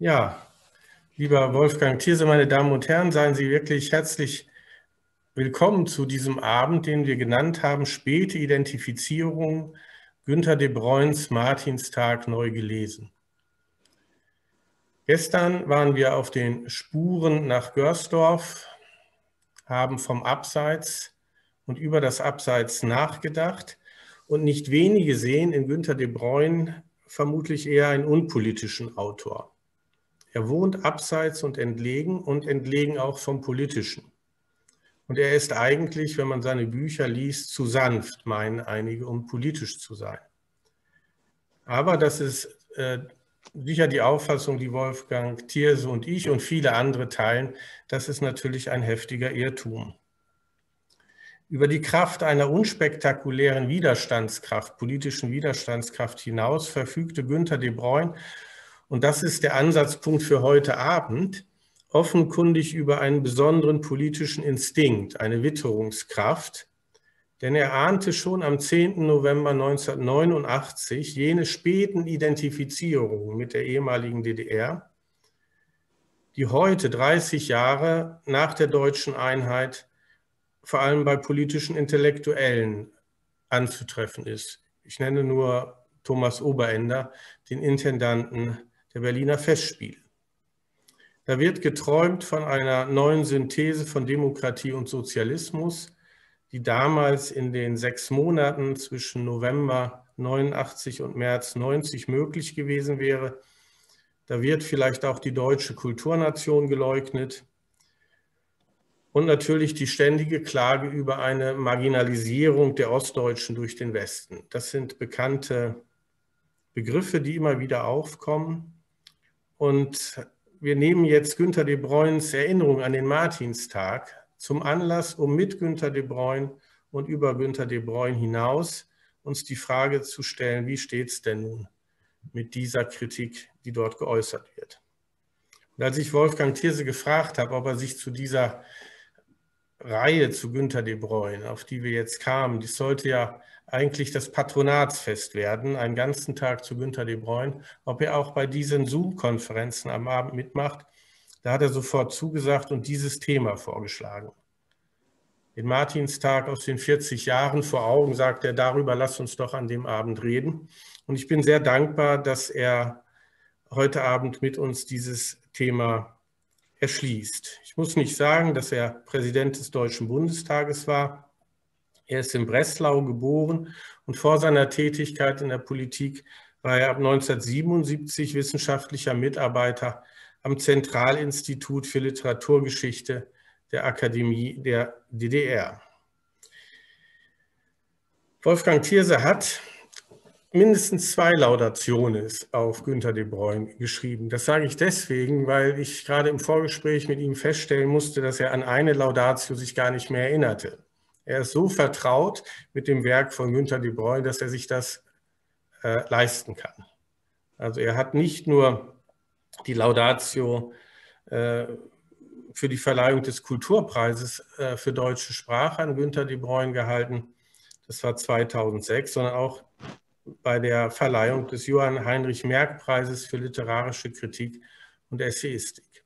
Ja, lieber Wolfgang Thierse, meine Damen und Herren, seien Sie wirklich herzlich willkommen zu diesem Abend, den wir genannt haben, späte Identifizierung Günter de Bruyns Martinstag neu gelesen. Gestern waren wir auf den Spuren nach Görsdorf, haben vom Abseits und über das Abseits nachgedacht und nicht wenige sehen in Günter de Bruyne vermutlich eher einen unpolitischen Autor. Er wohnt abseits und entlegen und entlegen auch vom Politischen. Und er ist eigentlich, wenn man seine Bücher liest, zu sanft, meinen einige, um politisch zu sein. Aber das ist äh, sicher die Auffassung, die Wolfgang Thierse und ich und viele andere teilen. Das ist natürlich ein heftiger Irrtum. Über die Kraft einer unspektakulären Widerstandskraft, politischen Widerstandskraft hinaus verfügte Günter de Bruyne und das ist der Ansatzpunkt für heute Abend, offenkundig über einen besonderen politischen Instinkt, eine Witterungskraft, denn er ahnte schon am 10. November 1989 jene späten Identifizierungen mit der ehemaligen DDR, die heute, 30 Jahre nach der deutschen Einheit, vor allem bei politischen Intellektuellen anzutreffen ist. Ich nenne nur Thomas Oberender, den Intendanten der Berliner Festspiele. Da wird geträumt von einer neuen Synthese von Demokratie und Sozialismus, die damals in den sechs Monaten zwischen November 89 und März 90 möglich gewesen wäre. Da wird vielleicht auch die deutsche Kulturnation geleugnet und natürlich die ständige Klage über eine Marginalisierung der Ostdeutschen durch den Westen. Das sind bekannte Begriffe, die immer wieder aufkommen. Und wir nehmen jetzt Günter de Bruyns Erinnerung an den Martinstag zum Anlass, um mit Günter de Bruyne und über Günter de Bruyne hinaus uns die Frage zu stellen, wie steht es denn nun mit dieser Kritik, die dort geäußert wird. Und als ich Wolfgang Thierse gefragt habe, ob er sich zu dieser Reihe zu Günter de Bruyne, auf die wir jetzt kamen, die sollte ja eigentlich das Patronatsfest werden, einen ganzen Tag zu Günter de Bruyne, ob er auch bei diesen Zoom-Konferenzen am Abend mitmacht. Da hat er sofort zugesagt und dieses Thema vorgeschlagen. Den Martinstag aus den 40 Jahren vor Augen sagt er, darüber lass uns doch an dem Abend reden. Und ich bin sehr dankbar, dass er heute Abend mit uns dieses Thema erschließt. Ich muss nicht sagen, dass er Präsident des Deutschen Bundestages war. Er ist in Breslau geboren und vor seiner Tätigkeit in der Politik war er ab 1977 wissenschaftlicher Mitarbeiter am Zentralinstitut für Literaturgeschichte der Akademie der DDR. Wolfgang Thierse hat mindestens zwei Laudationes auf Günter de Bruyne geschrieben. Das sage ich deswegen, weil ich gerade im Vorgespräch mit ihm feststellen musste, dass er an eine Laudatio sich gar nicht mehr erinnerte. Er ist so vertraut mit dem Werk von Günter de Bruyne, dass er sich das äh, leisten kann. Also er hat nicht nur die Laudatio äh, für die Verleihung des Kulturpreises äh, für deutsche Sprache an Günter de Bruyne gehalten, das war 2006, sondern auch bei der Verleihung des Johann Heinrich Merck Preises für literarische Kritik und Essayistik.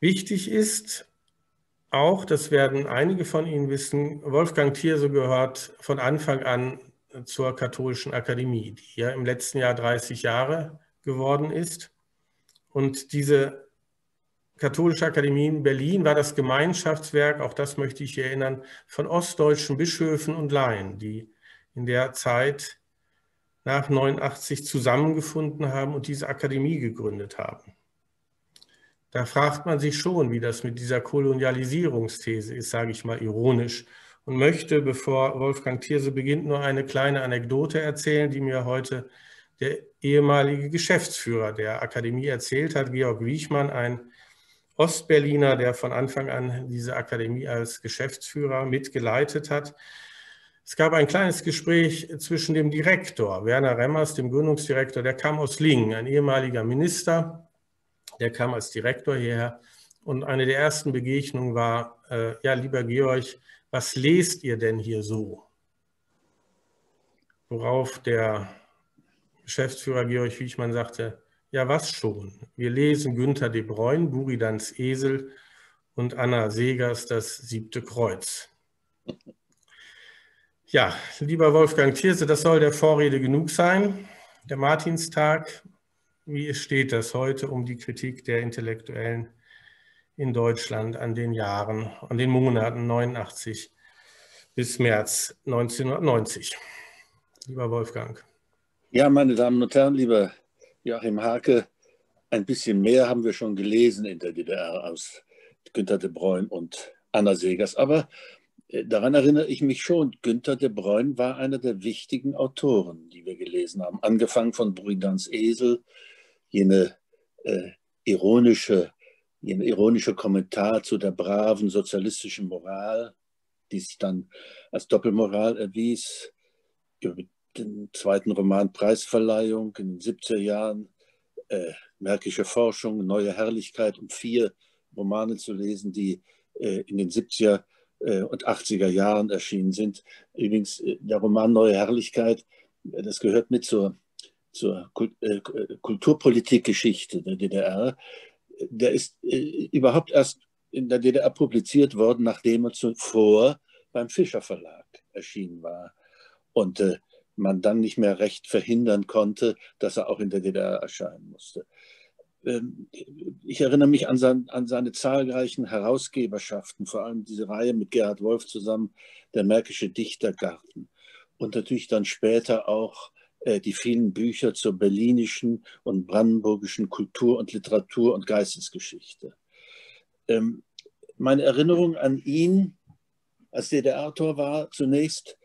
Wichtig ist auch, das werden einige von Ihnen wissen, Wolfgang Thierse gehört von Anfang an zur Katholischen Akademie, die ja im letzten Jahr 30 Jahre geworden ist. Und diese Katholische Akademie in Berlin war das Gemeinschaftswerk, auch das möchte ich erinnern, von ostdeutschen Bischöfen und Laien, die in der Zeit nach 89 zusammengefunden haben und diese Akademie gegründet haben. Da fragt man sich schon, wie das mit dieser Kolonialisierungsthese ist, sage ich mal ironisch, und möchte, bevor Wolfgang Thierse beginnt, nur eine kleine Anekdote erzählen, die mir heute der ehemalige Geschäftsführer der Akademie erzählt hat, Georg Wiechmann, ein Ostberliner, der von Anfang an diese Akademie als Geschäftsführer mitgeleitet hat. Es gab ein kleines Gespräch zwischen dem Direktor, Werner Remmers, dem Gründungsdirektor, der kam aus Lingen, ein ehemaliger Minister, der kam als Direktor hierher. Und eine der ersten Begegnungen war, äh, ja, lieber Georg, was lest ihr denn hier so? Worauf der Geschäftsführer Georg Wiechmann sagte, Ja, was schon? Wir lesen Günter de Bruyne, Buridans Esel und Anna Segers Das siebte Kreuz. Ja, lieber Wolfgang Thierse, das soll der Vorrede genug sein. Der Martinstag, wie steht das heute um die Kritik der Intellektuellen in Deutschland an den Jahren, an den Monaten 89 bis März 1990? Lieber Wolfgang. Ja, meine Damen und Herren, lieber Joachim Hake, ein bisschen mehr haben wir schon gelesen in der DDR aus Günter de Bruyne und Anna Segers. Aber äh, daran erinnere ich mich schon, Günter de Bruyne war einer der wichtigen Autoren, die wir gelesen haben. Angefangen von Brüdans Esel, jene äh, ironische, jene ironische Kommentar zu der braven sozialistischen Moral, die sich dann als Doppelmoral erwies, über den zweiten Roman Preisverleihung in den 70er Jahren, äh, Märkische Forschung, Neue Herrlichkeit, um vier Romane zu lesen, die äh, in den 70er äh, und 80er Jahren erschienen sind. Übrigens, äh, der Roman Neue Herrlichkeit, äh, das gehört mit zur, zur Kulturpolitikgeschichte der DDR. Der ist überhaupt erst in der DDR publiziert worden, nachdem er zuvor beim Fischer Verlag erschienen war. Und man dann nicht mehr recht verhindern konnte, dass er auch in der DDR erscheinen musste. Ähm, ich erinnere mich an, sein, an, seine zahlreichen Herausgeberschaften, vor allem diese Reihe mit Gerhard Wolf zusammen, der Märkische Dichtergarten. Und natürlich dann später auch äh, die vielen Bücher zur berlinischen und brandenburgischen Kultur und Literatur und Geistesgeschichte. Ähm, meine Erinnerung an ihn als DDR-Autor war zunächst,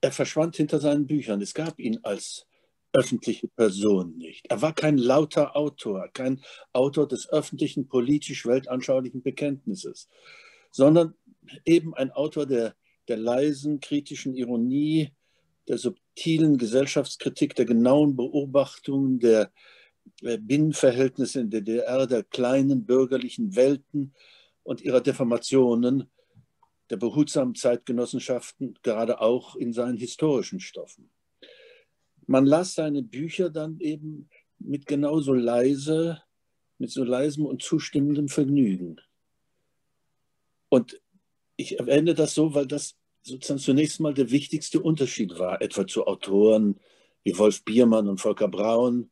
er verschwand hinter seinen Büchern. Es gab ihn als öffentliche Person nicht. Er war kein lauter Autor, kein Autor des öffentlichen, politisch-weltanschaulichen Bekenntnisses, sondern eben ein Autor der, der leisen, kritischen Ironie, der subtilen Gesellschaftskritik, der genauen Beobachtung der Binnenverhältnisse in der DDR, der kleinen bürgerlichen Welten und ihrer Deformationen, der behutsamen Zeitgenossenschaften, gerade auch in seinen historischen Stoffen man las seine Bücher dann eben mit genauso leise, mit so leisem und zustimmendem Vergnügen. Und ich erwähne das so, weil das sozusagen zunächst mal der wichtigste Unterschied war, etwa zu Autoren wie Wolf Biermann und Volker Braun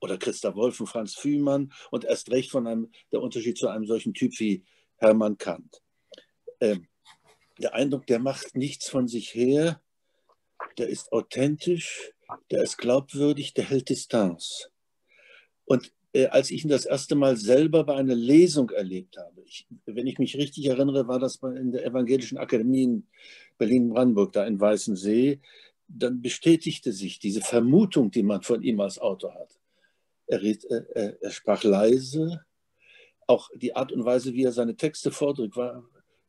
oder Christa Wolf und Franz Fühmann und erst recht von einem, der Unterschied zu einem solchen Typ wie Hermann Kant. Ähm, der Eindruck, der macht nichts von sich her, der ist authentisch, der ist glaubwürdig, der hält Distanz. Und als ich ihn das erste Mal selber bei einer Lesung erlebt habe, ich, wenn ich mich richtig erinnere, war das in der Evangelischen Akademie in Berlin-Brandenburg, da in Weißensee, dann bestätigte sich diese Vermutung, die man von ihm als Autor hat. Er, red, äh, er sprach leise, auch die Art und Weise, wie er seine Texte vordrückt, war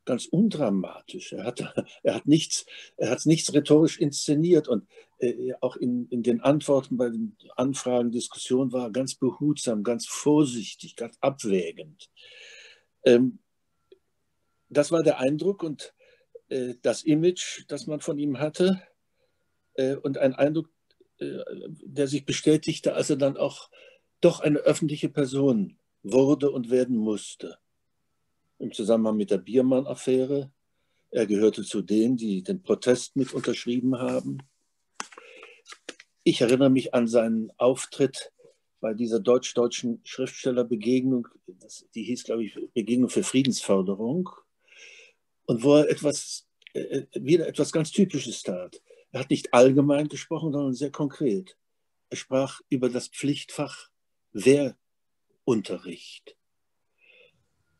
ganz undramatisch. Er hat, er hat nichts, er hat nichts rhetorisch inszeniert und äh, auch in, in den Antworten bei den Anfragen, Diskussionen war er ganz behutsam, ganz vorsichtig, ganz abwägend. Ähm, das war der Eindruck und äh, das Image, das man von ihm hatte äh, und ein Eindruck, äh, der sich bestätigte, als er dann auch doch eine öffentliche Person wurde und werden musste im Zusammenhang mit der Biermann-Affäre. Er gehörte zu denen, die den Protest mit unterschrieben haben. Ich erinnere mich an seinen Auftritt bei dieser deutsch-deutschen Schriftstellerbegegnung, die hieß, glaube ich, Begegnung für Friedensförderung, und wo er etwas, äh, wieder etwas ganz Typisches tat. Er hat nicht allgemein gesprochen, sondern sehr konkret. Er sprach über das Pflichtfach Wehrunterricht.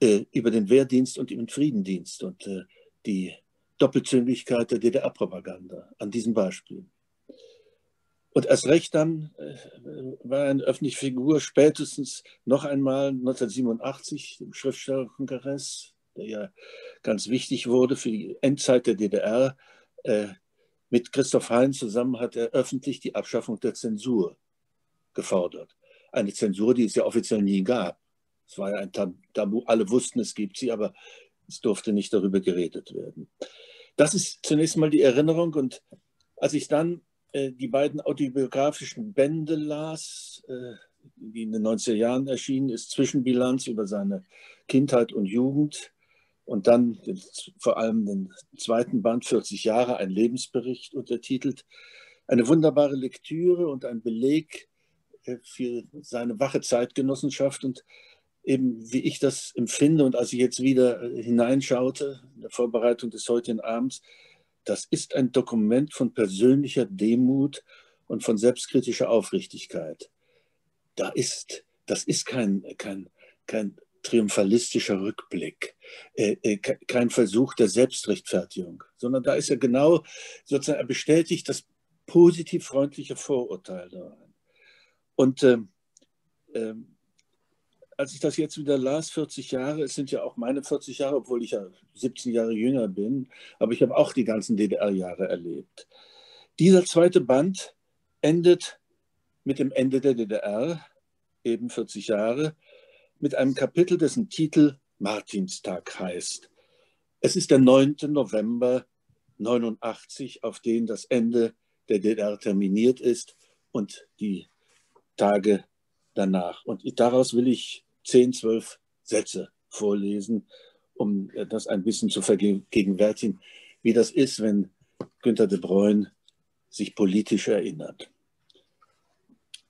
Äh, über den Wehrdienst und den Friedendienst und äh, die Doppelzüngigkeit der DDR-Propaganda an diesem Beispiel. Und erst recht dann äh, war eine öffentliche Figur, spätestens noch einmal 1987 im Schriftstellerkongress, der ja ganz wichtig wurde für die Endzeit der DDR. Äh, mit Christoph Hein zusammen hat er öffentlich die Abschaffung der Zensur gefordert. Eine Zensur, die es ja offiziell nie gab. Es war ja ein Tabu, alle wussten, es gibt sie, aber es durfte nicht darüber geredet werden. Das ist zunächst mal die Erinnerung und als ich dann äh, die beiden autobiografischen Bände las, äh, die in den 90er Jahren erschienen ist, Zwischenbilanz über seine Kindheit und Jugend und dann den, vor allem den zweiten Band 40 Jahre, ein Lebensbericht untertitelt. Eine wunderbare Lektüre und ein Beleg äh, für seine wache Zeitgenossenschaft und eben wie ich das empfinde und als ich jetzt wieder äh, hineinschaute in der Vorbereitung des heutigen Abends, das ist ein Dokument von persönlicher Demut und von selbstkritischer Aufrichtigkeit. Da ist, das ist kein, kein, kein triumphalistischer Rückblick, äh, äh, kein Versuch der Selbstrechtfertigung, sondern da ist er genau, sozusagen, er bestätigt das positiv freundliche Vorurteil daran. Und äh, äh, als ich das jetzt wieder las, 40 Jahre, es sind ja auch meine 40 Jahre, obwohl ich ja 17 Jahre jünger bin, aber ich habe auch die ganzen DDR-Jahre erlebt. Dieser zweite Band endet mit dem Ende der DDR, eben 40 Jahre, mit einem Kapitel, dessen Titel Martinstag heißt. Es ist der 9. November 89, auf den das Ende der DDR terminiert ist und die Tage danach. Und daraus will ich zehn, zwölf Sätze vorlesen, um das ein bisschen zu vergegenwärtigen, wie das ist, wenn Günter de Bruyne sich politisch erinnert.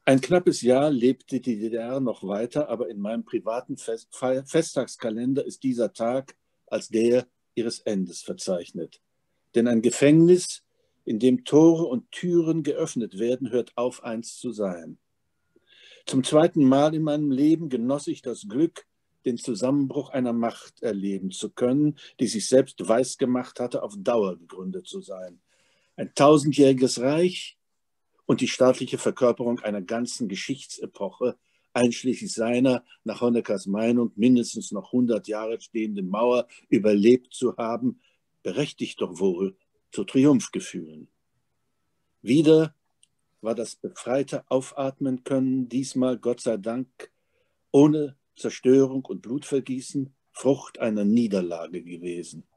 Ein knappes Jahr lebte die DDR noch weiter, aber in meinem privaten Fest Festtagskalender ist dieser Tag als der ihres Endes verzeichnet. Denn ein Gefängnis, in dem Tore und Türen geöffnet werden, hört auf, eins zu sein. Zum zweiten Mal in meinem Leben genoss ich das Glück, den Zusammenbruch einer Macht erleben zu können, die sich selbst weisgemacht hatte, auf Dauer gegründet zu sein. Ein tausendjähriges Reich und die staatliche Verkörperung einer ganzen Geschichtsepoche, einschließlich seiner, nach Honeckers Meinung, mindestens noch 100 Jahre stehenden Mauer überlebt zu haben, berechtigt doch wohl zu Triumphgefühlen. Wieder war das befreite Aufatmen können, diesmal Gott sei Dank ohne Zerstörung und Blutvergießen, Frucht einer Niederlage gewesen.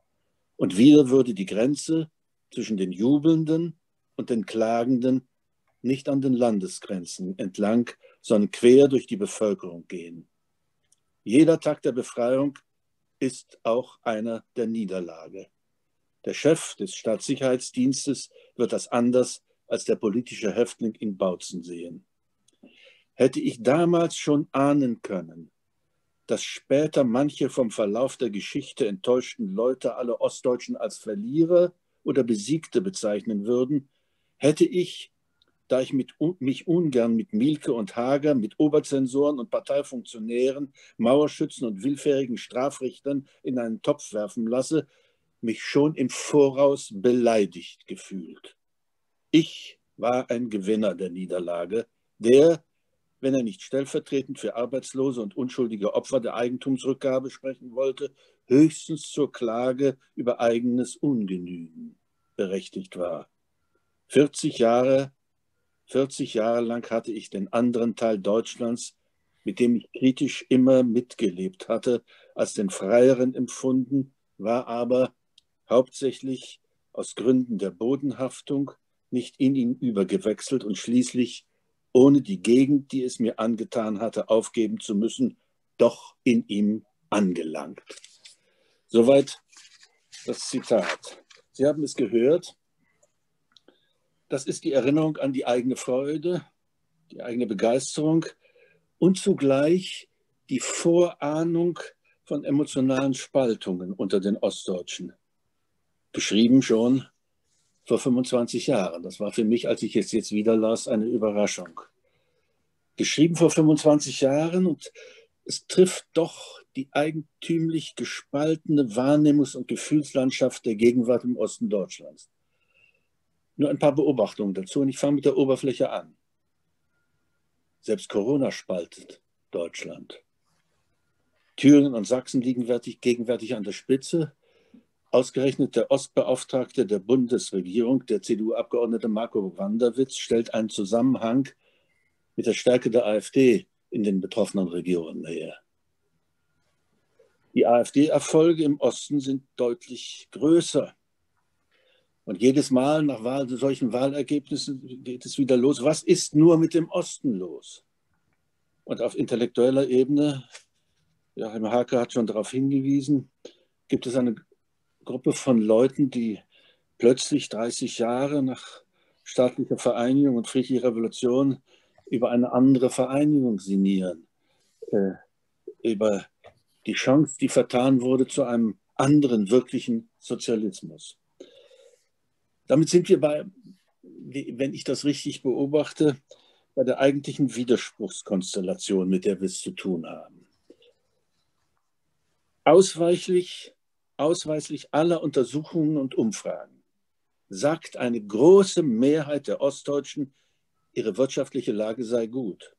Und wieder würde die Grenze zwischen den Jubelnden und den Klagenden nicht an den Landesgrenzen entlang, sondern quer durch die Bevölkerung gehen. Jeder Tag der Befreiung ist auch einer der Niederlage. Der Chef des Staatssicherheitsdienstes wird das anders als der politische Häftling in Bautzen sehen. Hätte ich damals schon ahnen können, dass später manche vom Verlauf der Geschichte enttäuschten Leute alle Ostdeutschen als Verlierer oder Besiegte bezeichnen würden, hätte ich, da ich mit, mich ungern mit Mielke und Hager, mit Oberzensoren und Parteifunktionären, Mauerschützen und willfährigen Strafrichtern in einen Topf werfen lasse, mich schon im Voraus beleidigt gefühlt. Ich war ein Gewinner der Niederlage, der, wenn er nicht stellvertretend für arbeitslose und unschuldige Opfer der Eigentumsrückgabe sprechen wollte, höchstens zur Klage über eigenes Ungenügen berechtigt war. 40 Jahre, 40 Jahre lang hatte ich den anderen Teil Deutschlands, mit dem ich kritisch immer mitgelebt hatte, als den freieren empfunden, war aber hauptsächlich aus Gründen der Bodenhaftung nicht in ihn übergewechselt und schließlich, ohne die Gegend, die es mir angetan hatte, aufgeben zu müssen, doch in ihm angelangt. Soweit das Zitat. Sie haben es gehört. Das ist die Erinnerung an die eigene Freude, die eigene Begeisterung und zugleich die Vorahnung von emotionalen Spaltungen unter den Ostdeutschen. Beschrieben schon vor 25 Jahren. Das war für mich, als ich es jetzt wieder las, eine Überraschung. Geschrieben vor 25 Jahren und es trifft doch die eigentümlich gespaltene Wahrnehmungs- und Gefühlslandschaft der Gegenwart im Osten Deutschlands. Nur ein paar Beobachtungen dazu und ich fange mit der Oberfläche an. Selbst Corona spaltet Deutschland. Thüringen und Sachsen liegen gegenwärtig an der Spitze. Ausgerechnet der Ostbeauftragte der Bundesregierung, der CDU-Abgeordnete Marco Wanderwitz, stellt einen Zusammenhang mit der Stärke der AfD in den betroffenen Regionen her. Die AfD-Erfolge im Osten sind deutlich größer. Und jedes Mal nach Wahl, solchen Wahlergebnissen geht es wieder los. Was ist nur mit dem Osten los? Und auf intellektueller Ebene, Joachim Hake hat schon darauf hingewiesen, gibt es eine Gruppe von Leuten, die plötzlich 30 Jahre nach staatlicher Vereinigung und friedlicher Revolution über eine andere Vereinigung sinnieren, äh, über die Chance, die vertan wurde zu einem anderen wirklichen Sozialismus. Damit sind wir bei, wenn ich das richtig beobachte, bei der eigentlichen Widerspruchskonstellation, mit der wir es zu tun haben. Ausweichlich, ausweislich aller Untersuchungen und Umfragen sagt eine große Mehrheit der Ostdeutschen, ihre wirtschaftliche Lage sei gut.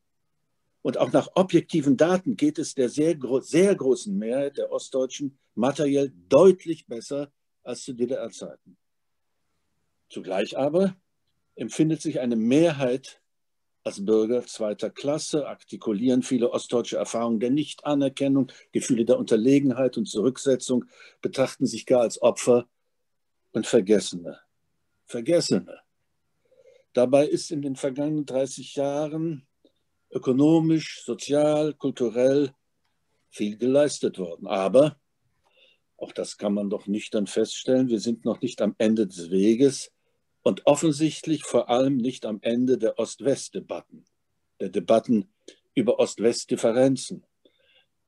Und auch nach objektiven Daten geht es der sehr, sehr großen Mehrheit der Ostdeutschen materiell deutlich besser als zu DDR-Zeiten. Zugleich aber empfindet sich eine Mehrheit als Bürger zweiter Klasse, artikulieren viele ostdeutsche Erfahrungen der Nichtanerkennung, Gefühle der Unterlegenheit und Zurücksetzung, betrachten sich gar als Opfer und Vergessene. Vergessene. Dabei ist in den vergangenen 30 Jahren ökonomisch, sozial, kulturell viel geleistet worden. Aber, auch das kann man doch nüchtern feststellen, wir sind noch nicht am Ende des Weges und offensichtlich vor allem nicht am Ende der Ost-West-Debatten, der Debatten über Ost-West-Differenzen.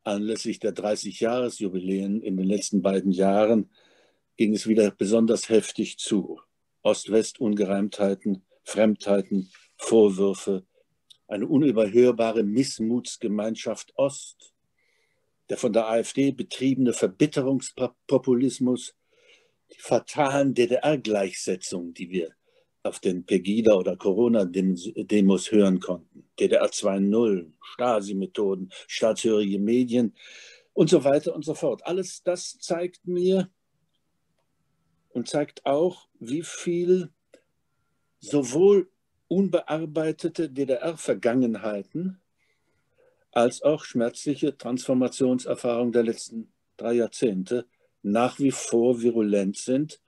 Anlässlich der 30-Jahres-Jubiläen in den letzten beiden Jahren ging es wieder besonders heftig zu. Ost-West-Ungereimtheiten, Fremdheiten, Vorwürfe, eine unüberhörbare Missmutsgemeinschaft Ost, der von der AfD betriebene Verbitterungspopulismus, fatalen DDR-Gleichsetzungen, die wir auf den Pegida- oder Corona-Demos hören konnten. DDR 2.0, Stasi-Methoden, staatshörige Medien und so weiter und so fort. Alles das zeigt mir und zeigt auch, wie viel sowohl unbearbeitete DDR-Vergangenheiten als auch schmerzliche Transformationserfahrungen der letzten drei Jahrzehnte nach wie vor virulent sind.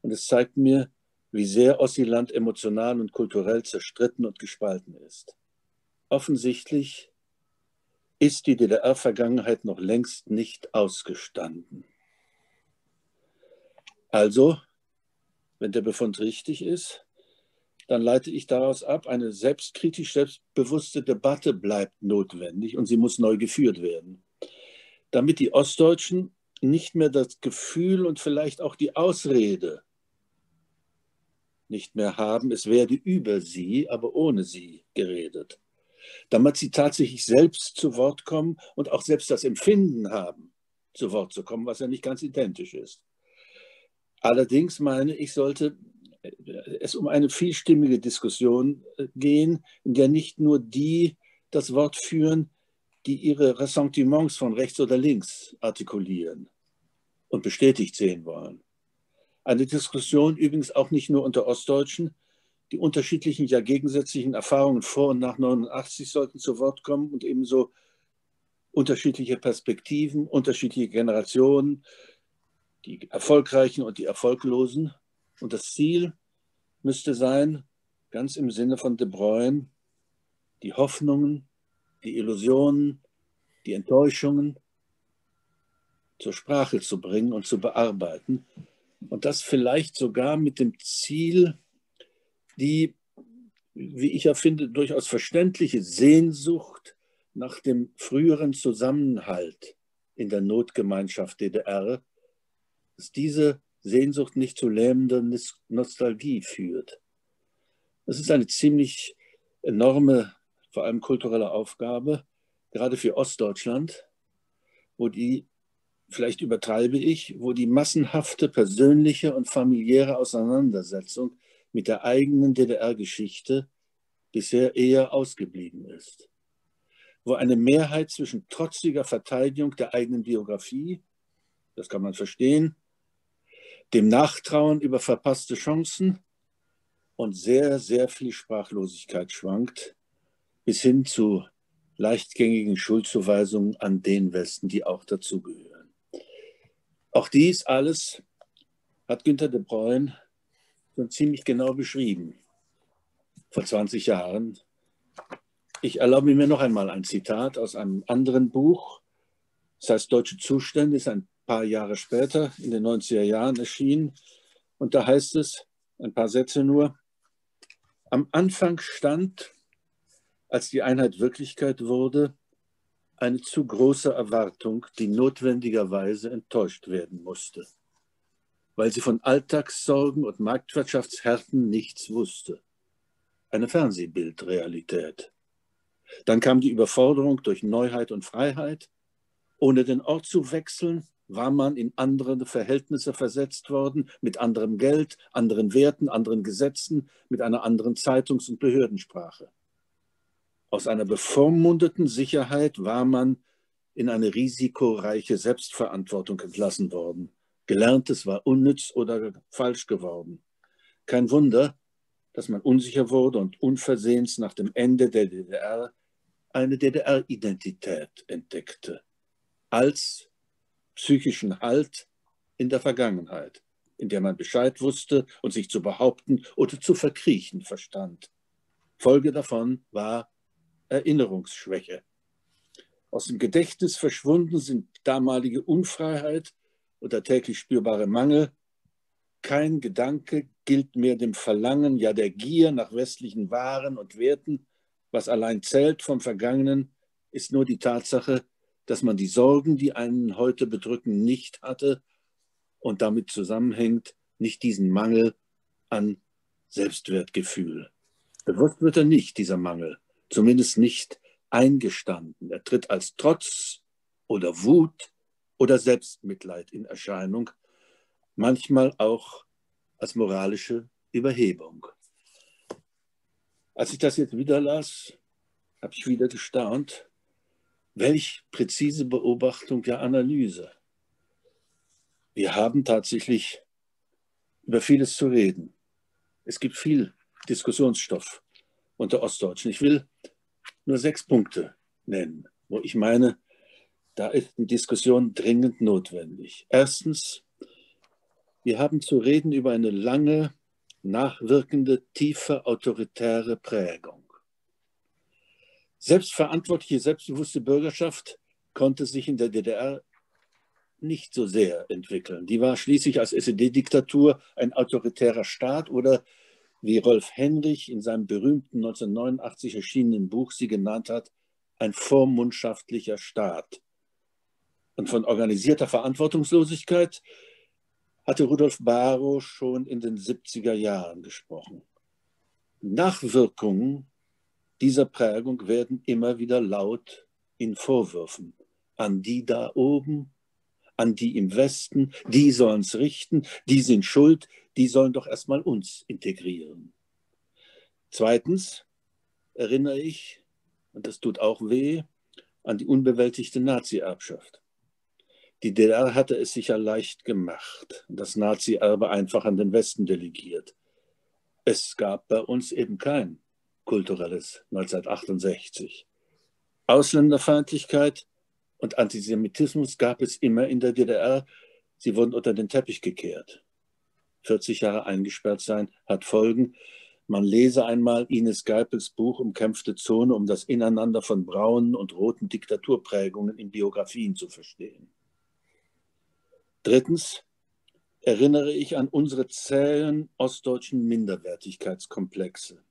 Und es zeigt mir, wie sehr Ossiland emotional und kulturell zerstritten und gespalten ist. Offensichtlich ist die DDR-Vergangenheit noch längst nicht ausgestanden. Also, wenn der Befund richtig ist, dann leite ich daraus ab, eine selbstkritisch selbstbewusste Debatte bleibt notwendig und sie muss neu geführt werden, damit die Ostdeutschen nicht mehr das Gefühl und vielleicht auch die Ausrede nicht mehr haben, es werde über sie, aber ohne sie geredet. Damit sie tatsächlich selbst zu Wort kommen und auch selbst das Empfinden haben, zu Wort zu kommen, was ja nicht ganz identisch ist. Allerdings meine ich, sollte es um eine vielstimmige Diskussion äh, gehen, in der nicht nur die das Wort führen, die ihre Ressentiments von rechts oder links artikulieren und bestätigt sehen wollen. Eine Diskussion übrigens auch nicht nur unter Ostdeutschen. Die unterschiedlichen, ja gegensätzlichen Erfahrungen vor und nach 89 sollten zu Wort kommen und ebenso unterschiedliche Perspektiven, unterschiedliche Generationen, die Erfolgreichen und die Erfolglosen. Und das Ziel müsste sein, ganz im Sinne von De Bruyne, die Hoffnungen, die Illusionen, die Enttäuschungen zur Sprache zu bringen und zu bearbeiten. Und das vielleicht sogar mit dem Ziel, die, wie ich ja finde, durchaus verständliche Sehnsucht nach dem früheren Zusammenhalt in der Notgemeinschaft DDR, dass diese Sehnsucht nicht zu lähmender Nostalgie führt. Das ist eine ziemlich enorme, vor allem kulturelle Aufgabe, gerade für Ostdeutschland, wo die, vielleicht übertreibe ich, wo die massenhafte persönliche und familiäre Auseinandersetzung mit der eigenen DDR-Geschichte bisher eher ausgeblieben ist. Wo eine Mehrheit zwischen trotziger Verteidigung der eigenen Biografie, das kann man verstehen, dem Nachtrauen über verpasste Chancen und sehr, sehr viel Sprachlosigkeit schwankt, bis hin zu leichtgängigen Schuldzuweisungen an den Westen, die auch dazugehören. Auch dies alles hat Günter de Bruyne schon ziemlich genau beschrieben. Vor 20 Jahren Ich erlaube mir noch einmal ein Zitat aus einem anderen Buch. Das heißt Deutsche Zustände, ist ein paar Jahre später, in den 90er Jahren erschienen. Und da heißt es, ein paar Sätze nur, am Anfang stand, als die Einheit Wirklichkeit wurde, eine zu große Erwartung, die notwendigerweise enttäuscht werden musste, weil sie von Alltagssorgen und Marktwirtschaftshärten nichts wusste. Eine Fernsehbildrealität. Dann kam die Überforderung durch Neuheit und Freiheit. Ohne den Ort zu wechseln, war man in andere Verhältnisse versetzt worden, mit anderem Geld, anderen Werten, anderen Gesetzen, mit einer anderen Zeitungs- und Behördensprache. Aus einer bevormundeten Sicherheit war man in eine risikoreiche Selbstverantwortung entlassen worden. Gelerntes war unnütz oder falsch geworden. Kein Wunder, dass man unsicher wurde und unversehens nach dem Ende der DDR eine DDR-Identität entdeckte. Als psychischen Halt in der Vergangenheit, in der man Bescheid wusste und sich zu behaupten oder zu verkriechen verstand. Folge davon war Erinnerungsschwäche. Aus dem Gedächtnis verschwunden sind damalige Unfreiheit und der täglich spürbare Mangel. Kein Gedanke gilt mehr dem Verlangen, ja der Gier nach westlichen Waren und Werten. Was allein zählt vom Vergangenen, ist nur die Tatsache, dass man die Sorgen, die einen heute bedrücken, nicht hatte und damit zusammenhängt nicht diesen Mangel an Selbstwertgefühl. Bewusst wird er nicht, dieser Mangel zumindest nicht eingestanden. Er tritt als Trotz oder Wut oder Selbstmitleid in Erscheinung, manchmal auch als moralische Überhebung. Als ich das jetzt wieder las, habe ich wieder gestaunt, welch präzise Beobachtung der Analyse. Wir haben tatsächlich über vieles zu reden. Es gibt viel Diskussionsstoff unter Ostdeutschen. Ich will nur sechs Punkte nennen, wo ich meine, da ist die Diskussion dringend notwendig. Erstens, wir haben zu reden über eine lange, nachwirkende, tiefe autoritäre Prägung. Selbstverantwortliche, selbstbewusste Bürgerschaft konnte sich in der DDR nicht so sehr entwickeln. Die war schließlich als SED-Diktatur ein autoritärer Staat oder wie Rolf Henrich in seinem berühmten 1989 erschienenen Buch sie genannt hat, ein vormundschaftlicher Staat. Und von organisierter Verantwortungslosigkeit hatte Rudolf Barrow schon in den 70er Jahren gesprochen. Nachwirkungen dieser Prägung werden immer wieder laut in Vorwürfen an die da oben, an die im Westen, die sollen es richten, die sind schuld, die sollen doch erstmal uns integrieren. Zweitens erinnere ich, und das tut auch weh, an die unbewältigte Nazi-Erbschaft. Die DDR hatte es sicher leicht gemacht, das Nazi-Erbe einfach an den Westen delegiert. Es gab bei uns eben kein kulturelles 1968. Ausländerfeindlichkeit und Antisemitismus gab es immer in der DDR. Sie wurden unter den Teppich gekehrt. 40 Jahre eingesperrt sein, hat Folgen. Man lese einmal Ines Geipels Buch Umkämpfte Zone, um das Ineinander von braunen und roten Diktaturprägungen in Biografien zu verstehen. Drittens erinnere ich an unsere zähen ostdeutschen Minderwertigkeitskomplexe.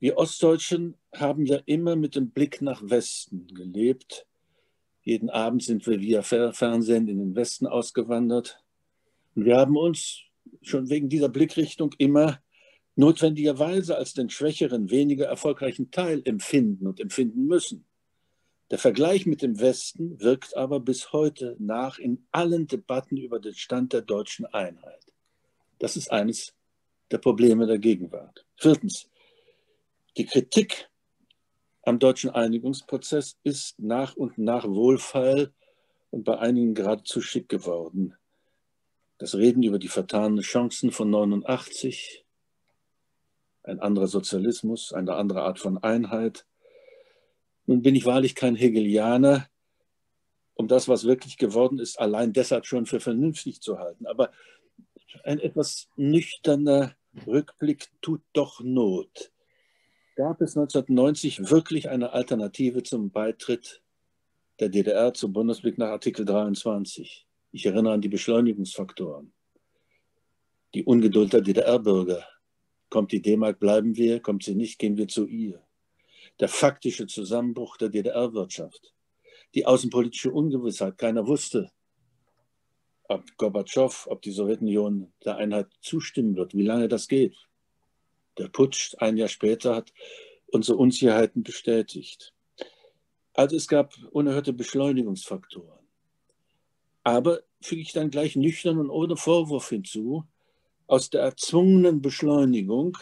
Wir Ostdeutschen haben ja immer mit dem Blick nach Westen gelebt. Jeden Abend sind wir via Fernsehen in den Westen ausgewandert. Und wir haben uns schon wegen dieser Blickrichtung immer notwendigerweise als den schwächeren, weniger erfolgreichen Teil empfinden und empfinden müssen. Der Vergleich mit dem Westen wirkt aber bis heute nach in allen Debatten über den Stand der deutschen Einheit. Das ist eines der Probleme der Gegenwart. Viertens, die Kritik am deutschen Einigungsprozess ist nach und nach wohlfeil und bei einigen geradezu schick geworden das Reden über die vertanen Chancen von 89, ein anderer Sozialismus, eine andere Art von Einheit. Nun bin ich wahrlich kein Hegelianer, um das, was wirklich geworden ist, allein deshalb schon für vernünftig zu halten. Aber ein etwas nüchterner Rückblick tut doch Not. Gab es 1990 wirklich eine Alternative zum Beitritt der DDR zum Bundesblick nach Artikel 23. Ich erinnere an die Beschleunigungsfaktoren, die Ungeduld der DDR-Bürger. Kommt die D-Mark, bleiben wir, kommt sie nicht, gehen wir zu ihr. Der faktische Zusammenbruch der DDR-Wirtschaft, die außenpolitische Ungewissheit, keiner wusste, ob Gorbatschow, ob die Sowjetunion der Einheit zustimmen wird, wie lange das geht. Der Putsch ein Jahr später hat unsere Unsicherheiten bestätigt. Also es gab unerhörte Beschleunigungsfaktoren. Aber füge ich dann gleich nüchtern und ohne Vorwurf hinzu, aus der erzwungenen Beschleunigung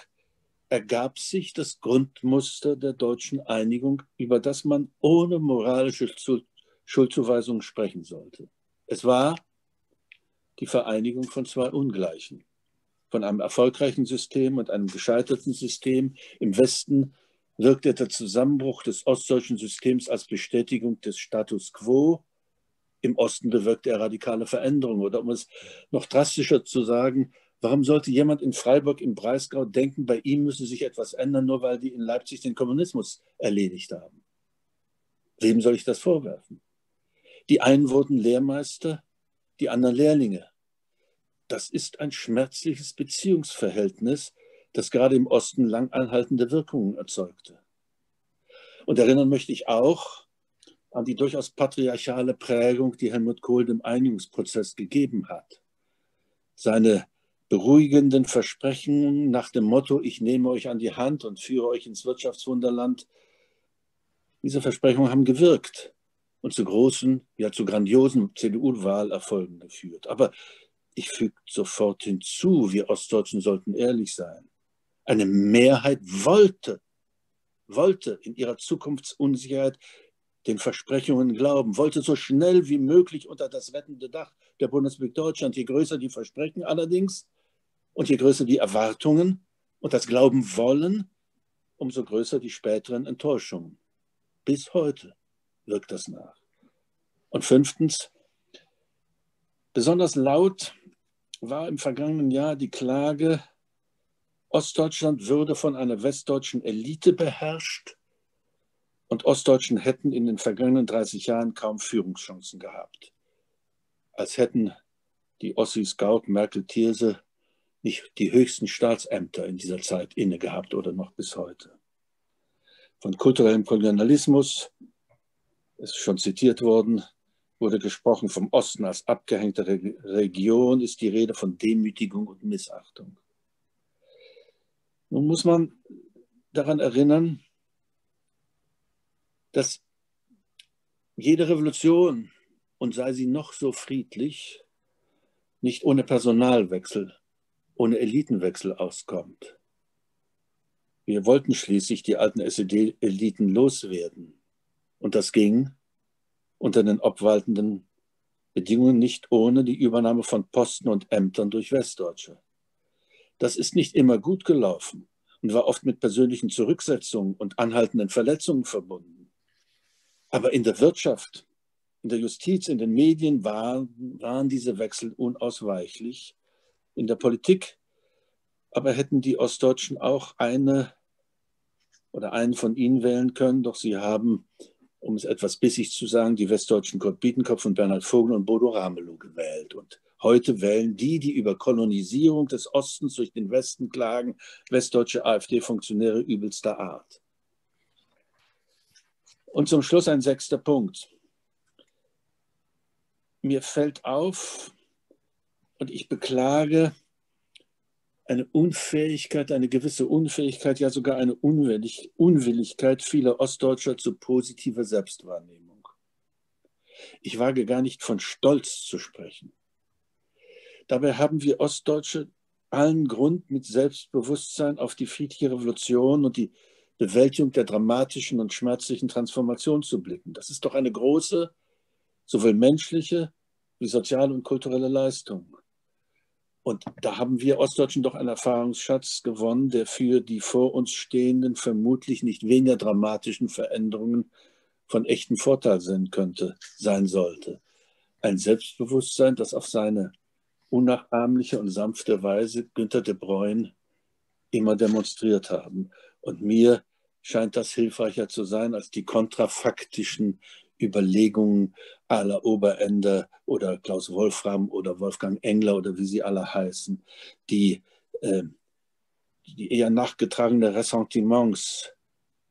ergab sich das Grundmuster der deutschen Einigung, über das man ohne moralische Schuldzuweisung sprechen sollte. Es war die Vereinigung von zwei Ungleichen, von einem erfolgreichen System und einem gescheiterten System. Im Westen wirkte der Zusammenbruch des ostdeutschen Systems als Bestätigung des Status quo im Osten bewirkte er radikale Veränderungen. Oder um es noch drastischer zu sagen, warum sollte jemand in Freiburg im Breisgau denken, bei ihm müsse sich etwas ändern, nur weil die in Leipzig den Kommunismus erledigt haben? Wem soll ich das vorwerfen? Die einen wurden Lehrmeister, die anderen Lehrlinge. Das ist ein schmerzliches Beziehungsverhältnis, das gerade im Osten langanhaltende Wirkungen erzeugte. Und erinnern möchte ich auch an die durchaus patriarchale Prägung, die Helmut Kohl dem Einigungsprozess gegeben hat. Seine beruhigenden Versprechen nach dem Motto, ich nehme euch an die Hand und führe euch ins Wirtschaftswunderland, diese Versprechungen haben gewirkt und zu großen, ja zu grandiosen CDU-Wahlerfolgen geführt. Aber ich füge sofort hinzu, wir Ostdeutschen sollten ehrlich sein. Eine Mehrheit wollte, wollte in ihrer Zukunftsunsicherheit den Versprechungen glauben, wollte so schnell wie möglich unter das rettende Dach der Bundesrepublik Deutschland. Je größer die Versprechen allerdings und je größer die Erwartungen und das Glauben wollen, umso größer die späteren Enttäuschungen. Bis heute wirkt das nach. Und fünftens, besonders laut war im vergangenen Jahr die Klage, Ostdeutschland würde von einer westdeutschen Elite beherrscht und Ostdeutschen hätten in den vergangenen 30 Jahren kaum Führungschancen gehabt. Als hätten die Ossis Gauck, Merkel, Thierse nicht die höchsten Staatsämter in dieser Zeit inne gehabt oder noch bis heute. Von kulturellem Kolonialismus, ist schon zitiert worden, wurde gesprochen vom Osten als abgehängte Region, ist die Rede von Demütigung und Missachtung. Nun muss man daran erinnern, dass jede Revolution, und sei sie noch so friedlich, nicht ohne Personalwechsel, ohne Elitenwechsel auskommt. Wir wollten schließlich die alten SED-Eliten loswerden. Und das ging unter den obwaltenden Bedingungen nicht ohne die Übernahme von Posten und Ämtern durch Westdeutsche. Das ist nicht immer gut gelaufen und war oft mit persönlichen Zurücksetzungen und anhaltenden Verletzungen verbunden. Aber in der Wirtschaft, in der Justiz, in den Medien waren, waren diese Wechsel unausweichlich. In der Politik aber hätten die Ostdeutschen auch eine oder einen von ihnen wählen können, doch sie haben, um es etwas bissig zu sagen, die westdeutschen Kurt Biedenkopf und Bernhard Vogel und Bodo Ramelow gewählt. Und heute wählen die, die über Kolonisierung des Ostens durch den Westen klagen, westdeutsche AfD-Funktionäre übelster Art. Und zum Schluss ein sechster Punkt. Mir fällt auf und ich beklage eine Unfähigkeit, eine gewisse Unfähigkeit, ja sogar eine Unwillig Unwilligkeit vieler Ostdeutscher zu positiver Selbstwahrnehmung. Ich wage gar nicht von Stolz zu sprechen. Dabei haben wir Ostdeutsche allen Grund, mit Selbstbewusstsein auf die friedliche Revolution und die Bewältigung der dramatischen und schmerzlichen Transformation zu blicken. Das ist doch eine große, sowohl menschliche wie soziale und kulturelle Leistung. Und da haben wir Ostdeutschen doch einen Erfahrungsschatz gewonnen, der für die vor uns stehenden, vermutlich nicht weniger dramatischen Veränderungen von echtem Vorteil sein könnte, sein sollte. Ein Selbstbewusstsein, das auf seine unnachahmliche und sanfte Weise Günter de Bruyne immer demonstriert haben. Und mir scheint das hilfreicher zu sein als die kontrafaktischen Überlegungen aller Oberender oder Klaus Wolfram oder Wolfgang Engler oder wie sie alle heißen, die, äh, die eher nachgetragene Ressentiments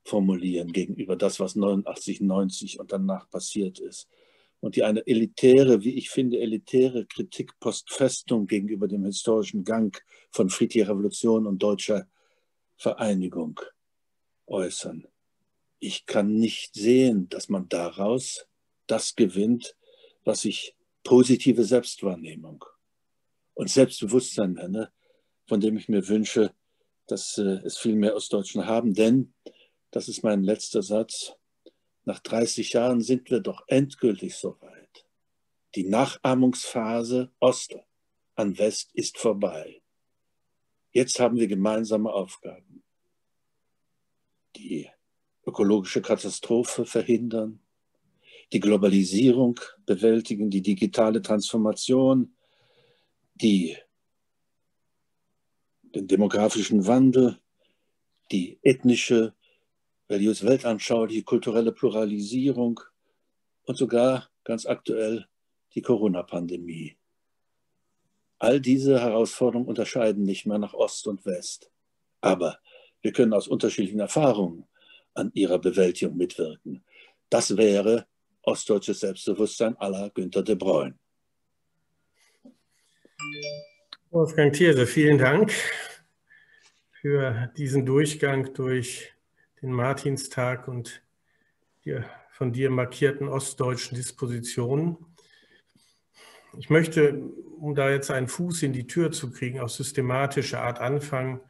formulieren gegenüber das, was 89, 90 und danach passiert ist. Und die eine elitäre, wie ich finde, elitäre Kritik post festum gegenüber dem historischen Gang von friedlicher Revolution und deutscher Vereinigung äußern. Ich kann nicht sehen, dass man daraus das gewinnt, was ich positive Selbstwahrnehmung und Selbstbewusstsein nenne, von dem ich mir wünsche, dass äh, es viel mehr Ostdeutschen haben. Denn, das ist mein letzter Satz, nach 30 Jahren sind wir doch endgültig so weit. Die Nachahmungsphase Ost an West ist vorbei. Jetzt haben wir gemeinsame Aufgaben. Die ökologische Katastrophe verhindern, die Globalisierung bewältigen, die digitale Transformation, die, den demografischen Wandel, die ethnische, religiös-weltanschauliche, kulturelle Pluralisierung und sogar ganz aktuell die Corona-Pandemie. All diese Herausforderungen unterscheiden nicht mehr nach Ost und West. Aber wir können aus unterschiedlichen Erfahrungen an ihrer Bewältigung mitwirken. Das wäre ostdeutsches Selbstbewusstsein aller Günter de Bruyne. Wolfgang Thierse, vielen Dank für diesen Durchgang durch den Martinstag und die von dir markierten ostdeutschen Dispositionen. Ich möchte, um da jetzt einen Fuß in die Tür zu kriegen, auf systematische Art anfangen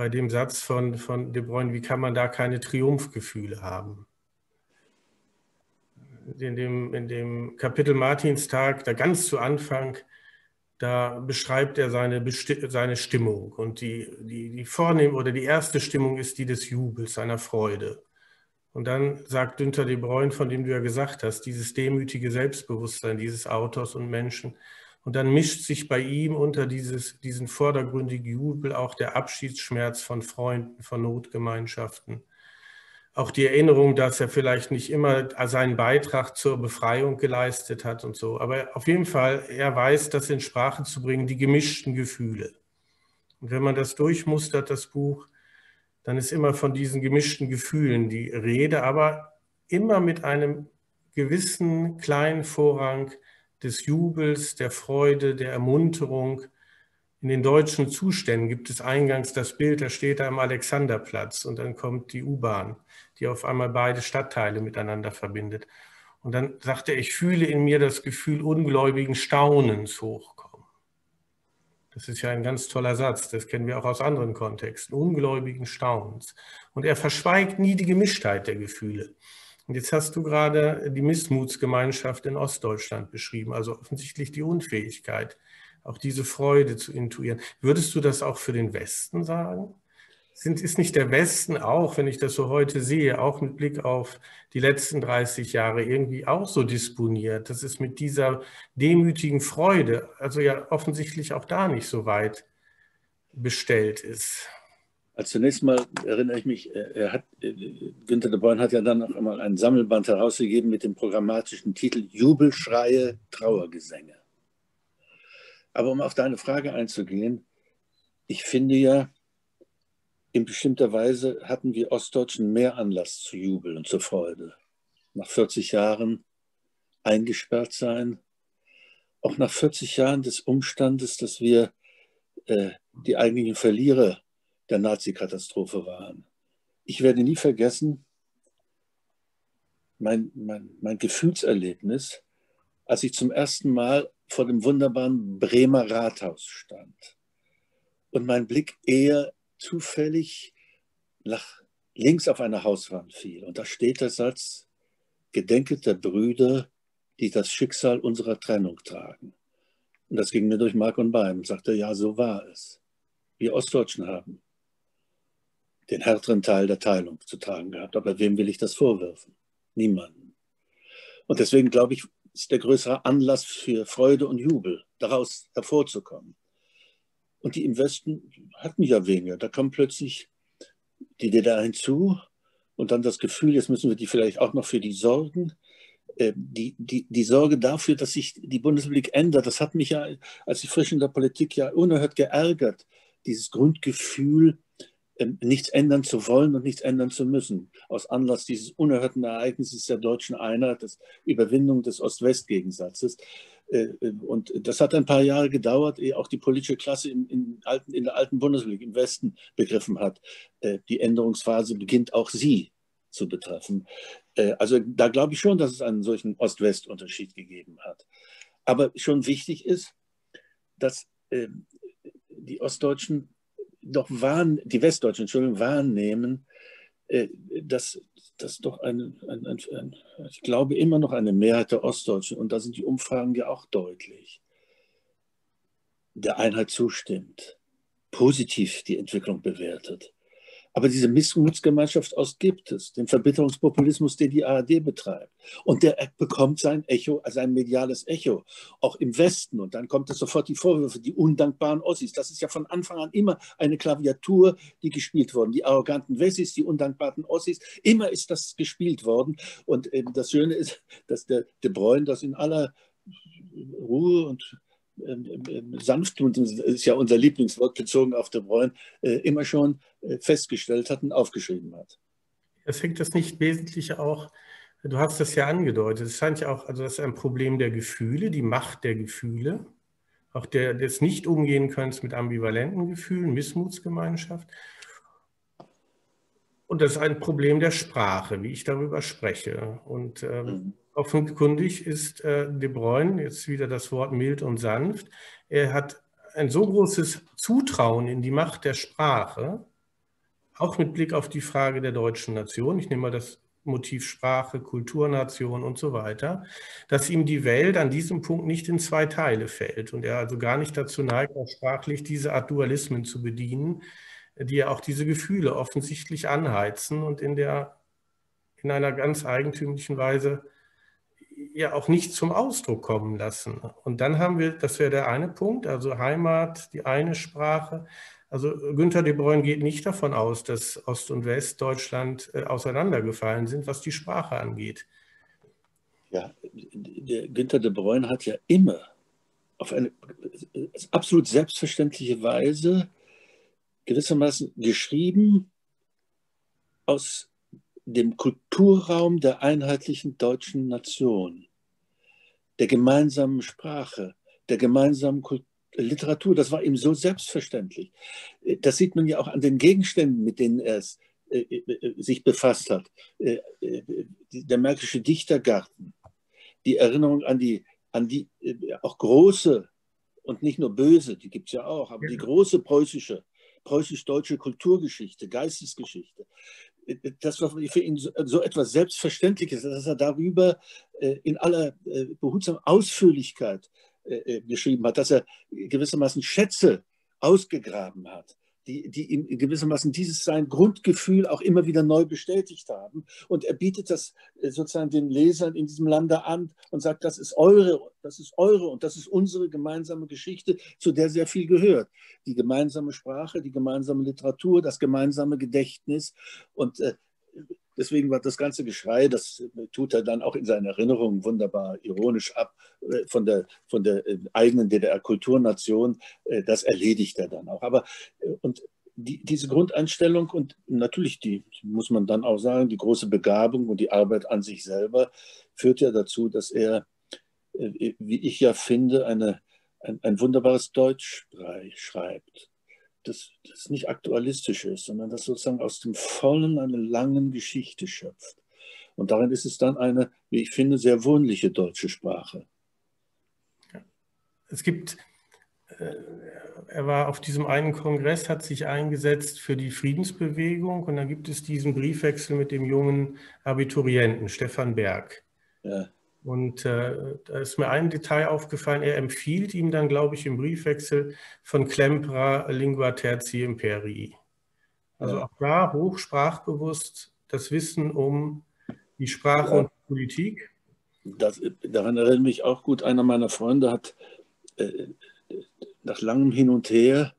bei dem Satz von, von De Bruyne, wie kann man da keine Triumphgefühle haben? In dem, in dem Kapitel Martinstag, da ganz zu Anfang, da beschreibt er seine, seine Stimmung. Und die, die, die vornehm oder die erste Stimmung ist die des Jubels, seiner Freude. Und dann sagt Günter de Bruyne, von dem du ja gesagt hast, dieses demütige Selbstbewusstsein dieses Autors und Menschen, und dann mischt sich bei ihm unter dieses, diesen vordergründigen Jubel auch der Abschiedsschmerz von Freunden, von Notgemeinschaften. Auch die Erinnerung, dass er vielleicht nicht immer seinen Beitrag zur Befreiung geleistet hat und so. Aber auf jeden Fall, er weiß, das in Sprache zu bringen, die gemischten Gefühle. Und wenn man das durchmustert, das Buch, dann ist immer von diesen gemischten Gefühlen die Rede, aber immer mit einem gewissen kleinen Vorrang des Jubels, der Freude, der Ermunterung. In den deutschen Zuständen gibt es eingangs das Bild, da steht er am Alexanderplatz und dann kommt die U-Bahn, die auf einmal beide Stadtteile miteinander verbindet. Und dann sagt er, ich fühle in mir das Gefühl ungläubigen Staunens hochkommen. Das ist ja ein ganz toller Satz, das kennen wir auch aus anderen Kontexten, ungläubigen Staunens. Und er verschweigt nie die Gemischtheit der Gefühle. Und jetzt hast du gerade die Missmutsgemeinschaft in Ostdeutschland beschrieben, also offensichtlich die Unfähigkeit, auch diese Freude zu intuieren. Würdest du das auch für den Westen sagen? Sind, ist nicht der Westen auch, wenn ich das so heute sehe, auch mit Blick auf die letzten 30 Jahre irgendwie auch so disponiert, dass es mit dieser demütigen Freude, also ja offensichtlich auch da nicht so weit bestellt ist? Also zunächst mal erinnere ich mich, er hat, Günter de Born hat ja dann noch einmal ein Sammelband herausgegeben mit dem programmatischen Titel Jubelschreie, Trauergesänge. Aber um auf deine Frage einzugehen, ich finde ja, in bestimmter Weise hatten wir Ostdeutschen mehr Anlass zu Jubel und zur Freude. Nach 40 Jahren eingesperrt sein, auch nach 40 Jahren des Umstandes, dass wir äh, die eigentlichen Verlierer der Nazi-Katastrophe waren. Ich werde nie vergessen, mein, mein, mein Gefühlserlebnis, als ich zum ersten Mal vor dem wunderbaren Bremer Rathaus stand und mein Blick eher zufällig nach links auf eine Hauswand fiel. Und da steht der Satz, Gedenket der Brüder, die das Schicksal unserer Trennung tragen. Und das ging mir durch Mark und Bein und sagte, ja, so war es. Wir Ostdeutschen haben den härteren Teil der Teilung zu tragen gehabt. Aber wem will ich das vorwerfen? Niemanden. Und deswegen glaube ich, ist der größere Anlass für Freude und Jubel, daraus hervorzukommen. Und die im Westen hatten ja weniger. Da kam plötzlich die DDR hinzu und dann das Gefühl, jetzt müssen wir die vielleicht auch noch für die sorgen. Äh, die, die, die Sorge dafür, dass sich die Bundesrepublik ändert, das hat mich ja, als ich frisch in der Politik ja unerhört geärgert. Dieses Grundgefühl, nichts ändern zu wollen und nichts ändern zu müssen. Aus Anlass dieses unerhörten Ereignisses der deutschen Einheit, der Überwindung des Ost-West-Gegensatzes. Äh, äh, und das hat ein paar Jahre gedauert, ehe auch die politische Klasse in, in, alten, in der alten Bundesrepublik im Westen begriffen hat. Äh, die Änderungsphase beginnt auch sie zu betreffen. Also da glaube ich schon, dass es einen solchen Ost-West-Unterschied gegeben hat. Aber schon wichtig ist, dass die Ostdeutschen doch wahrnehmen, die Westdeutschen, Entschuldigung, wahrnehmen, äh, dass das doch eine, ein, ein, ein, ich glaube immer noch eine Mehrheit der Ostdeutschen, und da sind die Umfragen ja auch deutlich, der Einheit zustimmt, positiv die Entwicklung bewertet. Aber diese Missmutsgemeinschaft aus gibt es, den Verbitterungspopulismus, den die ARD betreibt. Und der bekommt sein Echo, sein mediales Echo, auch im Westen. Und dann kommt es sofort die Vorwürfe, die undankbaren Ossis. Das ist ja von Anfang an immer eine Klaviatur, die gespielt worden. Die arroganten Wessis, die undankbaren Ossis, immer ist das gespielt worden. Und das Schöne ist, dass der De Bruyne das in aller Ruhe und ähm, ähm, sanft, und das ist ja unser Lieblingswort bezogen auf De Bruyne, äh, immer schon äh, festgestellt hat und aufgeschrieben hat. Es hängt das nicht wesentlich auch, du hast das ja angedeutet, es scheint ja auch, also das ist ein Problem der Gefühle, die Macht der Gefühle, auch der, des nicht umgehen können mit ambivalenten Gefühlen, Missmutsgemeinschaft. Und das ist ein Problem der Sprache, wie ich darüber spreche. Und ähm, mhm. Offenkundig ist äh, De Bruyne, jetzt wieder das Wort mild und sanft, er hat ein so großes Zutrauen in die Macht der Sprache, auch mit Blick auf die Frage der deutschen Nation, ich nehme mal das Motiv Sprache, Kulturnation und so weiter, dass ihm die Welt an diesem Punkt nicht in zwei Teile fällt und er also gar nicht dazu neigt, auch sprachlich diese Art Dualismen zu bedienen, die ja auch diese Gefühle offensichtlich anheizen und in, der, in einer ganz eigentümlichen Weise ja auch nicht zum Ausdruck kommen lassen. Und dann haben wir, das wäre der eine Punkt, also Heimat, die eine Sprache. Also Günther de Bruyne geht nicht davon aus, dass Ost- und Westdeutschland äh, auseinandergefallen sind, was die Sprache angeht. Ja, der Günther de Bruyne hat ja immer auf eine absolut selbstverständliche Weise gewissermaßen geschrieben aus dem Kulturraum der einheitlichen deutschen Nation, der gemeinsamen Sprache, der gemeinsamen Kultur. Literatur, das war ihm so selbstverständlich. Das sieht man ja auch an den Gegenständen, mit denen er es, äh, äh, sich befasst hat. Äh, äh, der Märkische Dichtergarten, die Erinnerung an die, an die äh, auch große und nicht nur böse, die gibt es ja auch, aber ja. die große preußische, preußisch-deutsche Kulturgeschichte, Geistesgeschichte das war für ihn so, etwas Selbstverständliches, dass er darüber äh, in aller äh, behutsamen Ausführlichkeit äh, geschrieben hat, dass er gewissermaßen Schätze ausgegraben hat die, die ihm gewissermaßen dieses sein Grundgefühl auch immer wieder neu bestätigt haben. Und er bietet das äh, sozusagen den Lesern in diesem Lande an und sagt, das ist eure, das ist eure und das ist unsere gemeinsame Geschichte, zu der sehr viel gehört. Die gemeinsame Sprache, die gemeinsame Literatur, das gemeinsame Gedächtnis. Und äh, Deswegen war das ganze Geschrei, das tut er dann auch in seinen Erinnerungen wunderbar ironisch ab, äh, von der, von der äh, eigenen DDR-Kulturnation, äh, das erledigt er dann auch. Aber und die, diese Grundeinstellung und natürlich die, muss man dann auch sagen, die große Begabung und die Arbeit an sich selber führt ja dazu, dass er, wie ich ja finde, eine, ein, ein wunderbares Deutsch schreibt das, das nicht aktualistisch ist, sondern das sozusagen aus dem Vollen einer langen Geschichte schöpft. Und darin ist es dann eine, wie ich finde, sehr wohnliche deutsche Sprache. Es gibt, äh, er war auf diesem einen Kongress, hat sich eingesetzt für die Friedensbewegung und dann gibt es diesen Briefwechsel mit dem jungen Abiturienten Stefan Berg. Ja. Und äh, da ist mir ein Detail aufgefallen, er empfiehlt ihm dann, glaube ich, im Briefwechsel von Klempra Lingua Terzi Imperii. Also ja. auch da hochsprachbewusst das Wissen um die Sprache ja. und die Politik. Das, daran erinnert mich auch gut, einer meiner Freunde hat äh, nach langem Hin und Her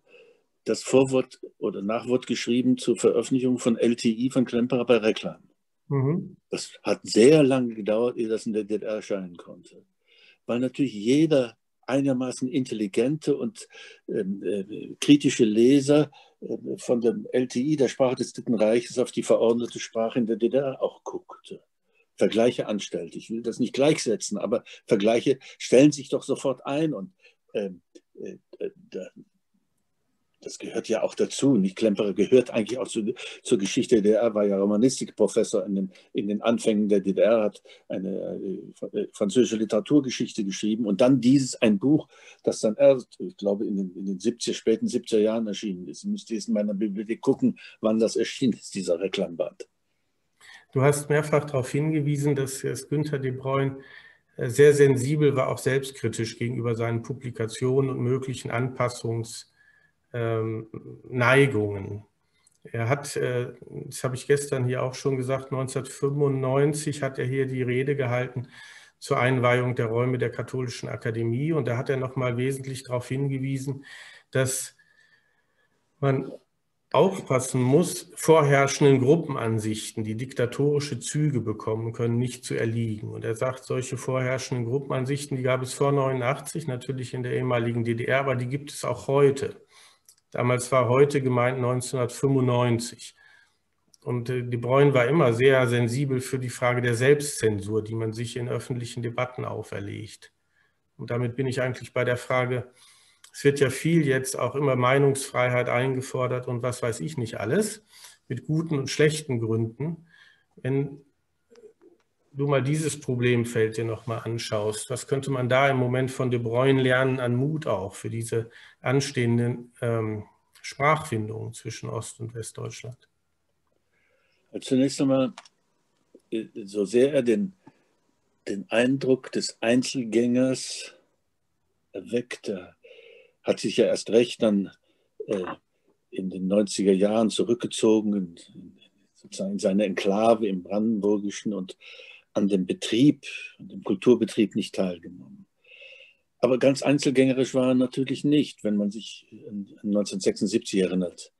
das Vorwort oder Nachwort geschrieben zur Veröffentlichung von LTI von Klemperer bei Reklam. Mhm. Das hat sehr lange gedauert, ehe das in der DDR erscheinen konnte. Weil natürlich jeder einigermaßen intelligente und ähm, äh, kritische Leser äh, von dem LTI, der Sprache des Dritten Reiches, auf die verordnete Sprache in der DDR auch guckte. Vergleiche anstellte. Ich will das nicht gleichsetzen, aber Vergleiche stellen sich doch sofort ein und ähm, äh, äh, das gehört ja auch dazu. Nicht Klemperer gehört eigentlich auch zu, zur Geschichte der DDR, war ja Romanistikprofessor in den, in den Anfängen der DDR, hat eine, eine, französische Literaturgeschichte geschrieben und dann dieses, ein Buch, das dann erst, ich glaube, in den, in den 70er, späten 70er Jahren erschienen ist. Ich müsste jetzt in meiner Bibliothek gucken, wann das erschienen ist, dieser Reklamband. Du hast mehrfach darauf hingewiesen, dass Günther de Bruyne äh, sehr sensibel war, auch selbstkritisch gegenüber seinen Publikationen und möglichen Anpassungs- ähm, Neigungen. Er hat, äh, das habe ich gestern hier auch schon gesagt, 1995 hat er hier die Rede gehalten zur Einweihung der Räume der Katholischen Akademie und da hat er nochmal wesentlich darauf hingewiesen, dass man aufpassen muss, vorherrschenden Gruppenansichten, die diktatorische Züge bekommen können, nicht zu erliegen. Und er sagt, solche vorherrschenden Gruppenansichten, die gab es vor 89 natürlich in der ehemaligen DDR, aber die gibt es auch heute. Damals war heute gemeint 1995. Und äh, De Bruyne war immer sehr sensibel für die Frage der Selbstzensur, die man sich in öffentlichen Debatten auferlegt. Und damit bin ich eigentlich bei der Frage, es wird ja viel jetzt auch immer Meinungsfreiheit eingefordert und was weiß ich nicht alles, mit guten und schlechten Gründen. Wenn du mal dieses Problemfeld dir nochmal anschaust, was könnte man da im Moment von De Bruyne lernen an Mut auch für diese anstehenden ähm, Sprachfindungen zwischen Ost- und Westdeutschland? Also zunächst einmal, äh, so sehr er den, den Eindruck des Einzelgängers erweckte, hat sich ja erst recht dann äh, in den 90er Jahren zurückgezogen, in, sozusagen in seine Enklave im Brandenburgischen und an dem Betrieb, an dem Kulturbetrieb nicht teilgenommen. Aber ganz einzelgängerisch war er natürlich nicht, wenn man sich an 1976 erinnert.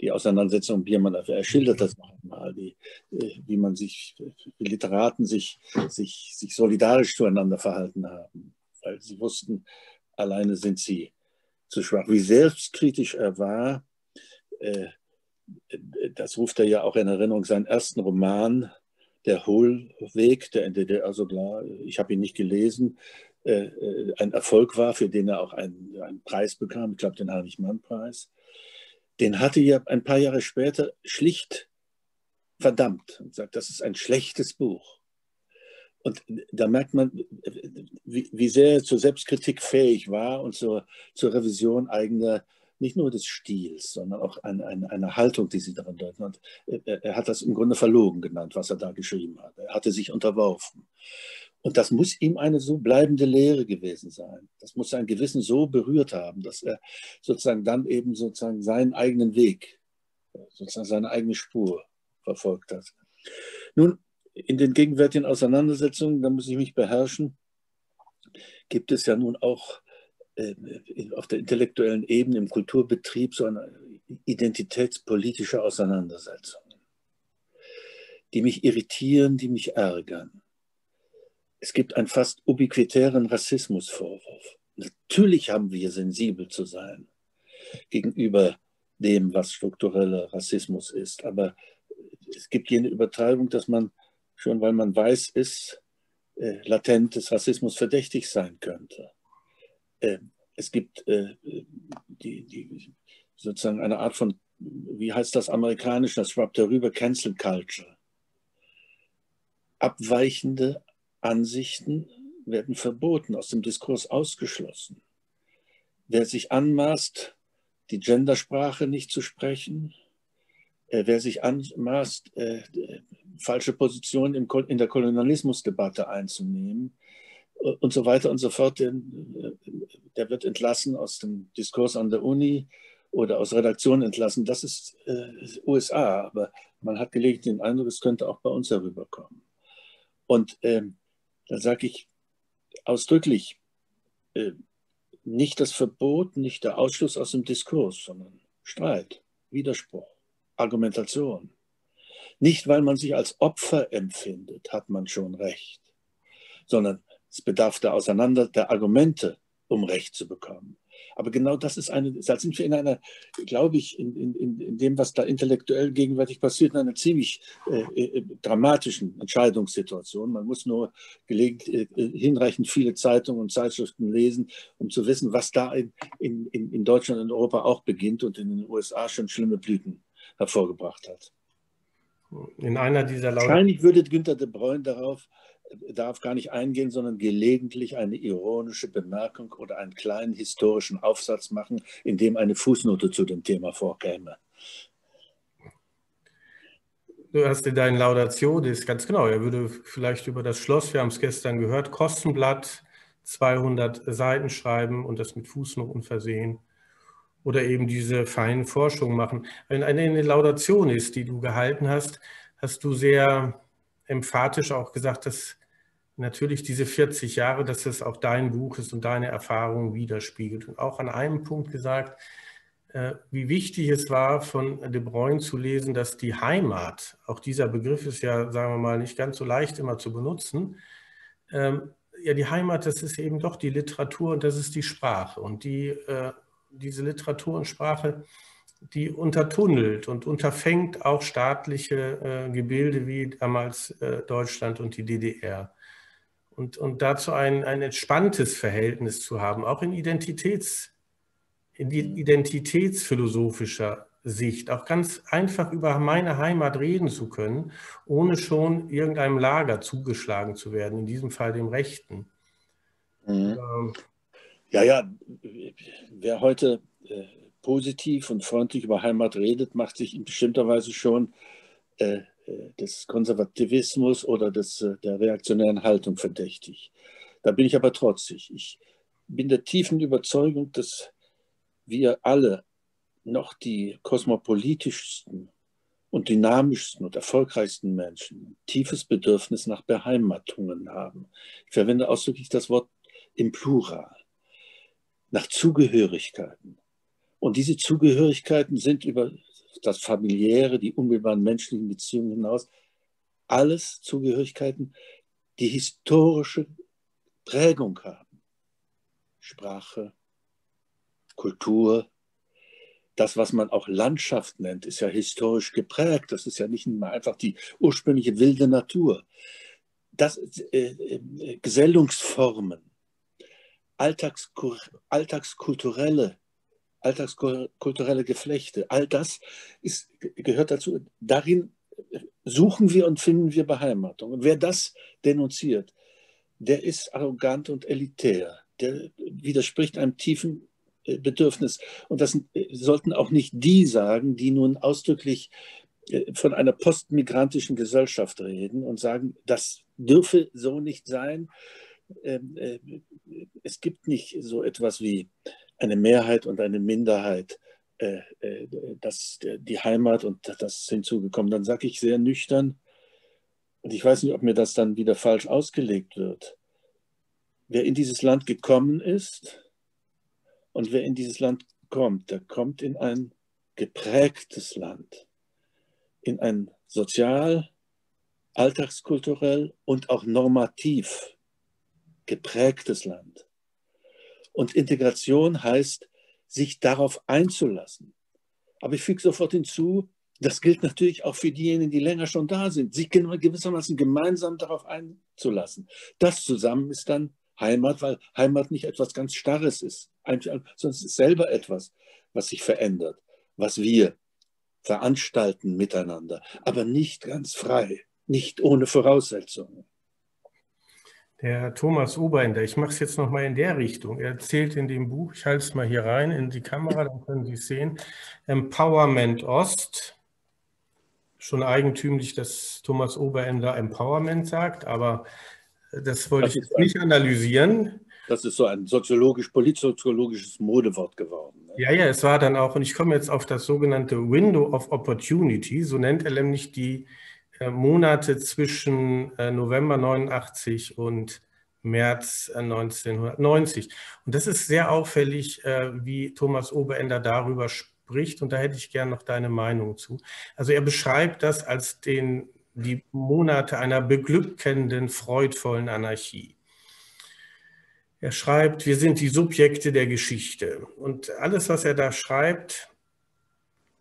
Die Auseinandersetzung Biermann, er schildert das noch einmal, wie, äh, wie man sich, wie Literaten sich, sich, sich solidarisch zueinander verhalten haben, weil sie wussten, alleine sind sie zu schwach. Wie selbstkritisch er war, äh, das ruft er ja auch in Erinnerung, seinen ersten Roman der Hohlweg, der in der DDR so klar, ich habe ihn nicht gelesen, äh, äh, ein Erfolg war, für den er auch einen, einen Preis bekam, ich glaube den Heinrich-Mann-Preis, den hatte er ein paar Jahre später schlicht verdammt und sagt, das ist ein schlechtes Buch. Und da merkt man, wie, wie sehr er zur Selbstkritik fähig war und zur, zur Revision eigener nicht nur des Stils, sondern auch eine, eine, eine Haltung, die sie darin deuten. Und er, er, hat das im Grunde verlogen genannt, was er da geschrieben hat. Er hatte sich unterworfen. Und das muss ihm eine so bleibende Lehre gewesen sein. Das muss sein Gewissen so berührt haben, dass er sozusagen dann eben sozusagen seinen eigenen Weg, sozusagen seine eigene Spur verfolgt hat. Nun, in den gegenwärtigen Auseinandersetzungen, da muss ich mich beherrschen, gibt es ja nun auch äh, auf der intellektuellen Ebene im Kulturbetrieb so eine identitätspolitische Auseinandersetzung, die mich irritieren, die mich ärgern. Es gibt einen fast ubiquitären Rassismusvorwurf. Natürlich haben wir sensibel zu sein gegenüber dem, was struktureller Rassismus ist, aber es gibt jene Übertreibung, dass man schon, weil man weiß ist, äh, latent des Rassismus verdächtig sein könnte. Äh, es gibt äh, die, die, sozusagen eine Art von, wie heißt das amerikanisch, das schwappt darüber, Cancel Culture. Abweichende Ansichten werden verboten, aus dem Diskurs ausgeschlossen. Wer sich anmaßt, die Gendersprache nicht zu sprechen, äh, wer sich anmaßt, äh, falsche Positionen in der Kolonialismusdebatte einzunehmen, und so weiter und so fort, der, wird entlassen aus dem Diskurs an der Uni oder aus Redaktionen entlassen. Das ist äh, USA, aber man hat gelegentlich den Eindruck, es könnte auch bei uns herüberkommen. Und ähm, da sage ich ausdrücklich, äh, nicht das Verbot, nicht der Ausschluss aus dem Diskurs, sondern Streit, Widerspruch, Argumentation. Nicht, weil man sich als Opfer empfindet, hat man schon Recht, sondern es bedarf der Auseinander der Argumente, um Recht zu bekommen. Aber genau das ist eine, da sind wir in einer, glaube ich, in, in, in dem, was da intellektuell gegenwärtig passiert, in einer ziemlich äh, äh, dramatischen Entscheidungssituation. Man muss nur gelegentlich äh, hinreichend viele Zeitungen und Zeitschriften lesen, um zu wissen, was da in, in, in Deutschland und Europa auch beginnt und in den USA schon schlimme Blüten hervorgebracht hat. In einer dieser Laut Wahrscheinlich würde Günter de Bruyne darauf darf gar nicht eingehen, sondern gelegentlich eine ironische Bemerkung oder einen kleinen historischen Aufsatz machen, in dem eine Fußnote zu dem Thema vorkäme. Du hast in deinen Laudationis, ganz genau, er würde vielleicht über das Schloss, wir haben es gestern gehört, Kostenblatt, 200 Seiten schreiben und das mit Fußnoten versehen oder eben diese feinen Forschungen machen. In einer Laudation ist, die du gehalten hast, hast du sehr emphatisch auch gesagt, dass natürlich diese 40 Jahre, dass es auch dein Buch ist und deine Erfahrungen widerspiegelt. Und auch an einem Punkt gesagt, äh, wie wichtig es war, von De Bruyne zu lesen, dass die Heimat, auch dieser Begriff ist ja, sagen wir mal, nicht ganz so leicht immer zu benutzen, ähm, ja, die Heimat, das ist eben doch die Literatur und das ist die Sprache. Und die, äh, diese Literatur und Sprache, die untertunnelt und unterfängt auch staatliche äh, Gebilde wie damals Deutschland und die DDR. Und, und dazu ein, ein entspanntes Verhältnis zu haben, auch in, Identitäts, in identitätsphilosophischer Sicht, auch ganz einfach über meine Heimat reden zu können, ohne schon irgendeinem Lager zugeschlagen zu werden, in diesem Fall dem Rechten. Mhm. Ähm, ja, ja, wer heute äh, positiv und freundlich über Heimat redet, macht sich in bestimmter Weise schon äh, äh des Konservativismus oder des, äh, der reaktionären Haltung verdächtig. Da bin ich aber trotzig. Ich bin der tiefen Überzeugung, dass wir alle noch die kosmopolitischsten und dynamischsten und erfolgreichsten Menschen tiefes Bedürfnis nach Beheimatungen haben. Ich verwende ausdrücklich das Wort im Plural, nach Zugehörigkeiten. Und diese Zugehörigkeiten sind über das familiäre, die unmittelbaren menschlichen Beziehungen hinaus, alles Zugehörigkeiten, die historische Prägung haben. Sprache, Kultur, das, was man auch Landschaft nennt, ist ja historisch geprägt. Das ist ja nicht mal einfach die ursprüngliche wilde Natur. Das, äh, äh, Gesellungsformen, Alltags, alltagskulturelle alltagskulturelle Geflechte, all das ist, gehört dazu. Darin suchen wir und finden wir Beheimatung. Und wer das denunziert, der ist arrogant und elitär. Der widerspricht einem tiefen äh, Bedürfnis. Und das äh, sollten auch nicht die sagen, die nun ausdrücklich äh, von einer postmigrantischen Gesellschaft reden und sagen, das dürfe so nicht sein. Ähm, es gibt nicht so etwas wie eine Mehrheit und eine Minderheit, äh, äh, das, die Heimat und das hinzugekommen. Dann sage ich sehr nüchtern, und ich weiß nicht, ob mir das dann wieder falsch ausgelegt wird, wer in dieses Land gekommen ist und wer in dieses Land kommt, der kommt in ein geprägtes Land, in ein sozial, alltagskulturell und auch normativ geprägtes Land. Und Integration heißt, sich darauf einzulassen. Aber ich füge sofort hinzu, das gilt natürlich auch für diejenigen, die länger schon da sind, sich gewissermaßen gemeinsam darauf einzulassen. Das zusammen ist dann Heimat, weil Heimat nicht etwas ganz Starres ist, sondern es ist selber etwas, was sich verändert, was wir veranstalten miteinander, aber nicht ganz frei, nicht ohne Voraussetzungen. Der Thomas Oberender, ich mache es jetzt nochmal in der Richtung. Er erzählt in dem Buch, ich halte es mal hier rein in die Kamera, dann können Sie es sehen, Empowerment Ost. Schon eigentümlich, dass Thomas Oberender Empowerment sagt, aber das wollte das ich jetzt nicht analysieren. Das ist so ein soziologisch, politsoziologisches Modewort geworden. Ne? Ja, ja, es war dann auch, und ich komme jetzt auf das sogenannte Window of Opportunity, so nennt er nämlich die äh, Monate zwischen äh, November 89 und März 1990. Äh, und das ist sehr auffällig, wie Thomas Oberender darüber bricht. Und da hätte ich gern noch deine Meinung zu. Also er beschreibt das als den, die Monate einer beglückenden, freudvollen Anarchie. Er schreibt, wir sind die Subjekte der Geschichte. Und alles, was er da schreibt,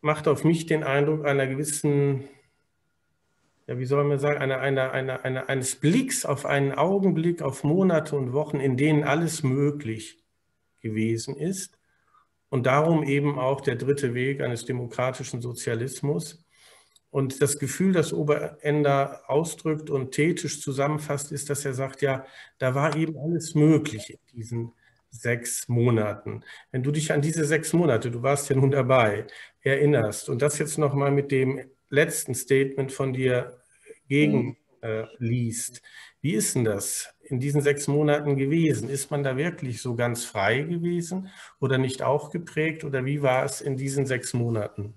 macht auf mich den Eindruck einer gewissen, ja, wie soll man sagen, einer, einer, einer, einer, eines Blicks auf einen Augenblick, auf Monate und Wochen, in denen alles möglich gewesen ist. Und darum eben auch der dritte Weg eines demokratischen Sozialismus. Und das Gefühl, das Oberender ausdrückt und tätisch zusammenfasst, ist, dass er sagt, ja, da war eben alles möglich in diesen sechs Monaten. Wenn du dich an diese sechs Monate, du warst ja nun dabei, erinnerst und das jetzt nochmal mit dem letzten Statement von dir gegen äh, liest, wie ist denn das in diesen sechs Monaten gewesen? Ist man da wirklich so ganz frei gewesen oder nicht auch geprägt oder wie war es in diesen sechs Monaten?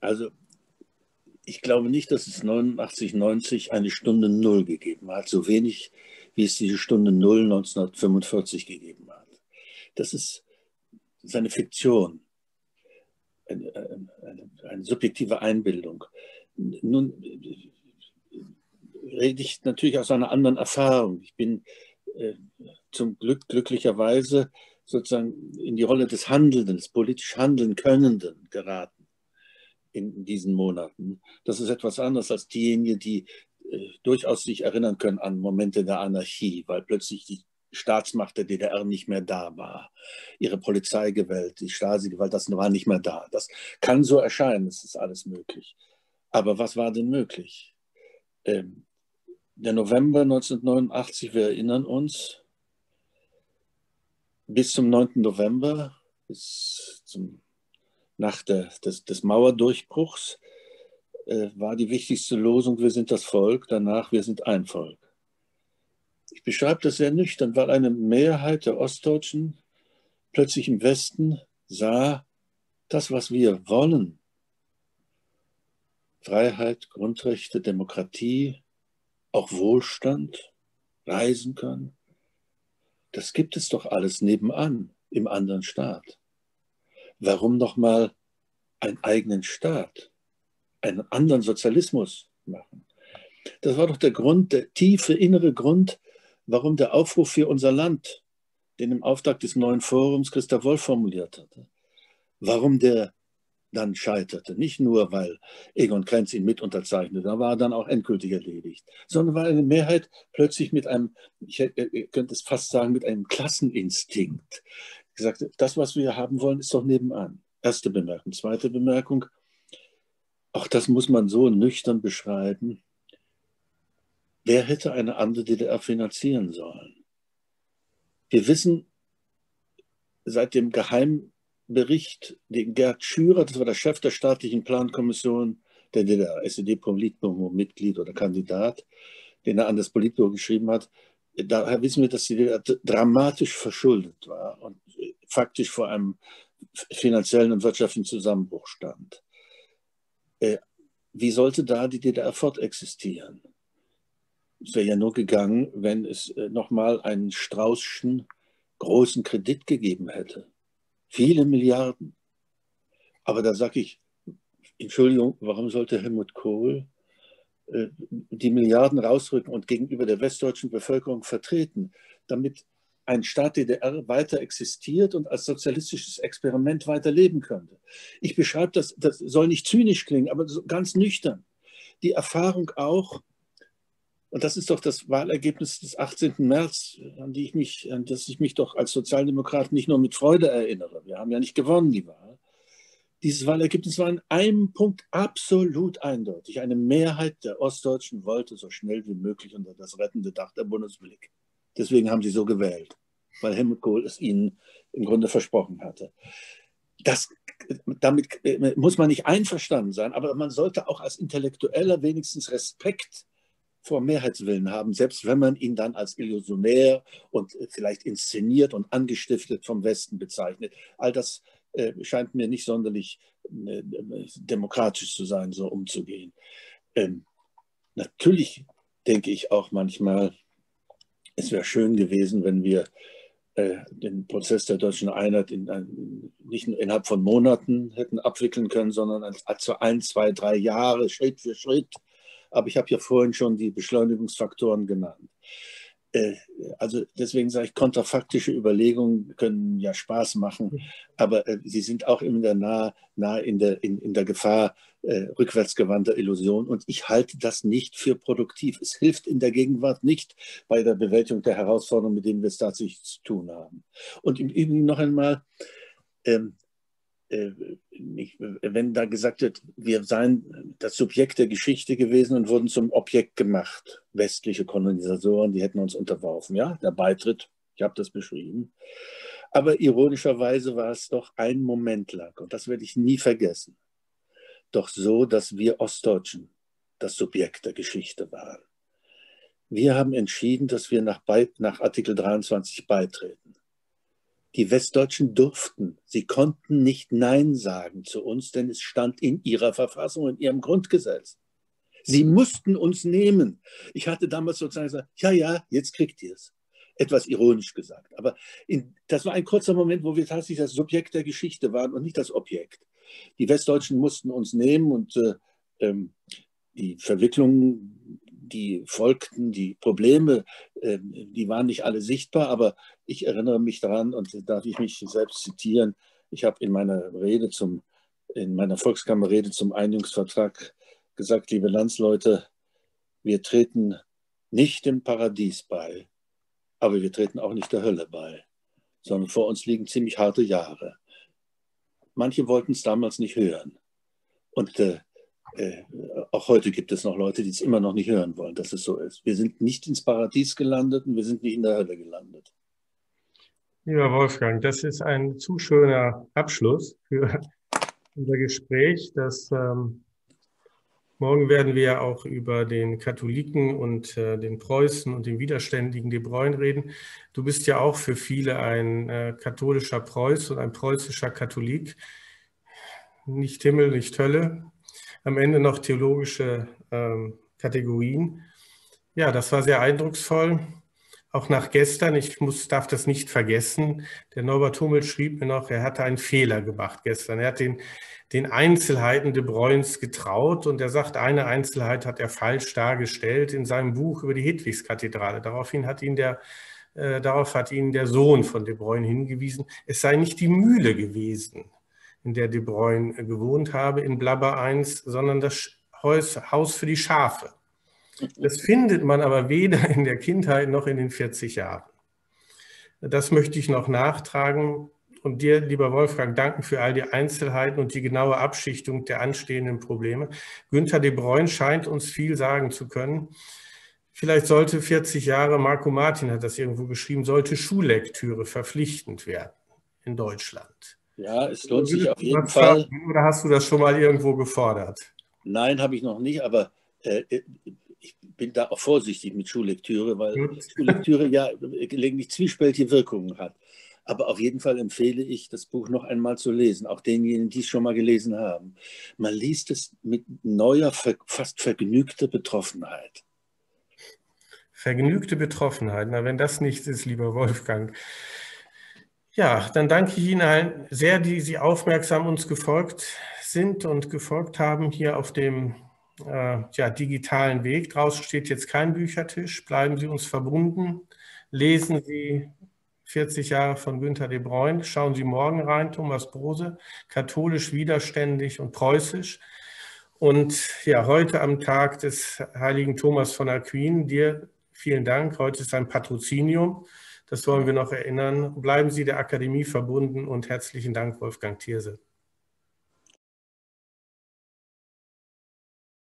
Also ich glaube nicht, dass es 89, 90 eine Stunde Null gegeben hat, so wenig wie es diese Stunde Null 1945 gegeben hat. Das ist seine Fiktion, eine, eine, eine subjektive Einbildung. Nun rede ich natürlich aus einer anderen Erfahrung. Ich bin äh, zum Glück glücklicherweise sozusagen in die Rolle des Handelnden, des politisch Handeln Könnenden geraten in diesen Monaten. Das ist etwas anderes als diejenigen, die äh, durchaus sich erinnern können an Momente der Anarchie, weil plötzlich die Staatsmacht der DDR nicht mehr da war. Ihre Polizeigewalt, die Stasi-Gewalt, das war nicht mehr da. Das kann so erscheinen, es ist alles möglich. Aber was war denn möglich? Ähm, der November 1989, wir erinnern uns, bis zum 9. November, bis zum nach der, des, des Mauerdurchbruchs äh, war die wichtigste Losung, wir sind das Volk, danach wir sind ein Volk. Ich beschreibe das sehr nüchtern, weil eine Mehrheit der Ostdeutschen plötzlich im Westen sah, das, was wir wollen, Freiheit, Grundrechte, Demokratie, auch Wohlstand, reisen können, das gibt es doch alles nebenan im anderen Staat. Warum nochmal einen eigenen Staat, einen anderen Sozialismus machen? Das war doch der Grund, der tiefe innere Grund, warum der Aufruf für unser Land, den im Auftrag des neuen Forums Christa Wolf formuliert hatte, warum der dann scheiterte. Nicht nur, weil Egon Krenz ihn mit unterzeichnete, da war er dann auch endgültig erledigt, sondern weil eine Mehrheit plötzlich mit einem, ich könnte es fast sagen, mit einem Klasseninstinkt gesagt, das, was wir haben wollen, ist doch nebenan. Erste Bemerkung. Zweite Bemerkung, auch das muss man so nüchtern beschreiben. Wer hätte eine andere DDR finanzieren sollen? Wir wissen seit dem Geheimbericht, den Gerd Schürer, das war der Chef der staatlichen Plankommission der DDR, SED-Politbüro-Mitglied oder Kandidat, den er an das Politbüro geschrieben hat, daher wissen wir, dass die DDR dramatisch verschuldet war und faktisch vor einem finanziellen und wirtschaftlichen Zusammenbruch stand. Äh, wie sollte da die DDR fortexistieren? Es wäre ja nur gegangen, wenn es äh, nochmal einen Straußschen großen Kredit gegeben hätte. Viele Milliarden. Aber da sage ich, Entschuldigung, warum sollte Helmut Kohl äh, die Milliarden rausrücken und gegenüber der westdeutschen Bevölkerung vertreten, damit ein Staat DDR weiter existiert und als sozialistisches Experiment weiter leben könnte. Ich beschreibe das, das soll nicht zynisch klingen, aber ganz nüchtern. Die Erfahrung auch, und das ist doch das Wahlergebnis des 18. März, an, die ich mich, an das ich mich doch als Sozialdemokrat nicht nur mit Freude erinnere. Wir haben ja nicht gewonnen, die Wahl. Dieses Wahlergebnis war in einem Punkt absolut eindeutig. Eine Mehrheit der Ostdeutschen wollte so schnell wie möglich unter das rettende Dach der Bundesrepublik. Deswegen haben sie so gewählt, weil Helmut Kohl es ihnen im Grunde versprochen hatte. Das, damit äh, muss man nicht einverstanden sein, aber man sollte auch als Intellektueller wenigstens Respekt vor Mehrheitswillen haben, selbst wenn man ihn dann als illusionär und vielleicht inszeniert und angestiftet vom Westen bezeichnet. All das äh, scheint mir nicht sonderlich äh, demokratisch zu sein, so umzugehen. Ähm, natürlich denke ich auch manchmal, es wäre schön gewesen, wenn wir äh, den Prozess der deutschen Einheit in, in, nicht innerhalb von Monaten hätten abwickeln können, sondern als, als ein, zwei, drei Jahre, Schritt für Schritt. Aber ich habe ja vorhin schon die Beschleunigungsfaktoren genannt. Äh, also deswegen sage ich, kontrafaktische Überlegungen können ja Spaß machen, aber äh, sie sind auch immer nah, nah in, der, in, in der Gefahr äh, rückwärtsgewandter Illusion. Und ich halte das nicht für produktiv. Es hilft in der Gegenwart nicht bei der Bewältigung der Herausforderungen, mit denen wir es tatsächlich zu tun haben. Und im Übrigen noch einmal, ähm, äh, wenn da gesagt wird, wir seien das Subjekt der Geschichte gewesen und wurden zum Objekt gemacht. Westliche Kolonisatoren, die hätten uns unterworfen. Ja, der Beitritt, ich habe das beschrieben. Aber ironischerweise war es doch ein Moment lang, und das werde ich nie vergessen, doch so, dass wir Ostdeutschen das Subjekt der Geschichte waren. Wir haben entschieden, dass wir nach, nach Artikel 23 beitreten. Die Westdeutschen durften, sie konnten nicht Nein sagen zu uns, denn es stand in ihrer Verfassung, in ihrem Grundgesetz. Sie mussten uns nehmen. Ich hatte damals sozusagen gesagt, ja, ja, jetzt kriegt ihr es. Etwas ironisch gesagt. Aber in, das war ein kurzer Moment, wo wir tatsächlich das Subjekt der Geschichte waren und nicht das Objekt. Die Westdeutschen mussten uns nehmen und äh, ähm, die Verwicklungen die folgten, die Probleme, ähm, die waren nicht alle sichtbar, aber ich erinnere mich daran und darf ich mich selbst zitieren. Ich habe in meiner Rede zum, in meiner Volkskammerrede zum Einigungsvertrag gesagt, liebe Landsleute, wir treten nicht dem Paradies bei, aber wir treten auch nicht der Hölle bei, sondern vor uns liegen ziemlich harte Jahre. Manche wollten es damals nicht hören. Und äh, äh, auch heute gibt es noch Leute, die es immer noch nicht hören wollen, dass es so ist. Wir sind nicht ins Paradies gelandet und wir sind nicht in der Hölle gelandet. Lieber Wolfgang, das ist ein zu schöner Abschluss für unser Gespräch. Das, ähm, morgen werden wir auch über den Katholiken und äh, den Preußen und den widerständigen De Bruyne reden. Du bist ja auch für viele ein äh, katholischer Preuß und ein preußischer Katholik. Nicht Himmel, nicht Hölle, am Ende noch theologische ähm, Kategorien. Ja, das war sehr eindrucksvoll. Auch nach gestern, ich muss, darf das nicht vergessen, der Norbert Hummel schrieb mir noch, er hatte einen Fehler gemacht gestern. Er hat den, den Einzelheiten de Bruyns getraut und er sagt, eine Einzelheit hat er falsch dargestellt in seinem Buch über die Hedwigskathedrale. Daraufhin hat ihn der, äh, darauf hat ihn der Sohn von de Bruyne hingewiesen, es sei nicht die Mühle gewesen, in der De Bruyne gewohnt habe, in Blabber 1, sondern das Haus für die Schafe. Das findet man aber weder in der Kindheit noch in den 40 Jahren. Das möchte ich noch nachtragen und dir, lieber Wolfgang, danken für all die Einzelheiten und die genaue Abschichtung der anstehenden Probleme. Günther de Bruyne scheint uns viel sagen zu können. Vielleicht sollte 40 Jahre, Marco Martin hat das irgendwo geschrieben, sollte Schullektüre verpflichtend werden in Deutschland. Ja, es lohnt sich auf jeden Fall. Oder hast du das schon mal irgendwo gefordert? Nein, habe ich noch nicht, aber äh, ich bin da auch vorsichtig mit Schullektüre, weil Gut. Schullektüre ja gelegentlich zwiespältige Wirkungen hat. Aber auf jeden Fall empfehle ich, das Buch noch einmal zu lesen, auch denjenigen, die es schon mal gelesen haben. Man liest es mit neuer, fast vergnügter Betroffenheit. Vergnügte Betroffenheit, na wenn das nichts ist, lieber Wolfgang, ja, dann danke ich Ihnen allen sehr, die Sie aufmerksam uns gefolgt sind und gefolgt haben hier auf dem äh, ja, digitalen Weg. Draußen steht jetzt kein Büchertisch. Bleiben Sie uns verbunden. Lesen Sie 40 Jahre von Günter de Bruyne. Schauen Sie morgen rein, Thomas Brose, katholisch, widerständig und preußisch. Und ja, heute am Tag des heiligen Thomas von Aquin, dir vielen Dank. Heute ist ein Patrozinium. Das wollen wir noch erinnern. Bleiben Sie der Akademie verbunden und herzlichen Dank, Wolfgang Thierse.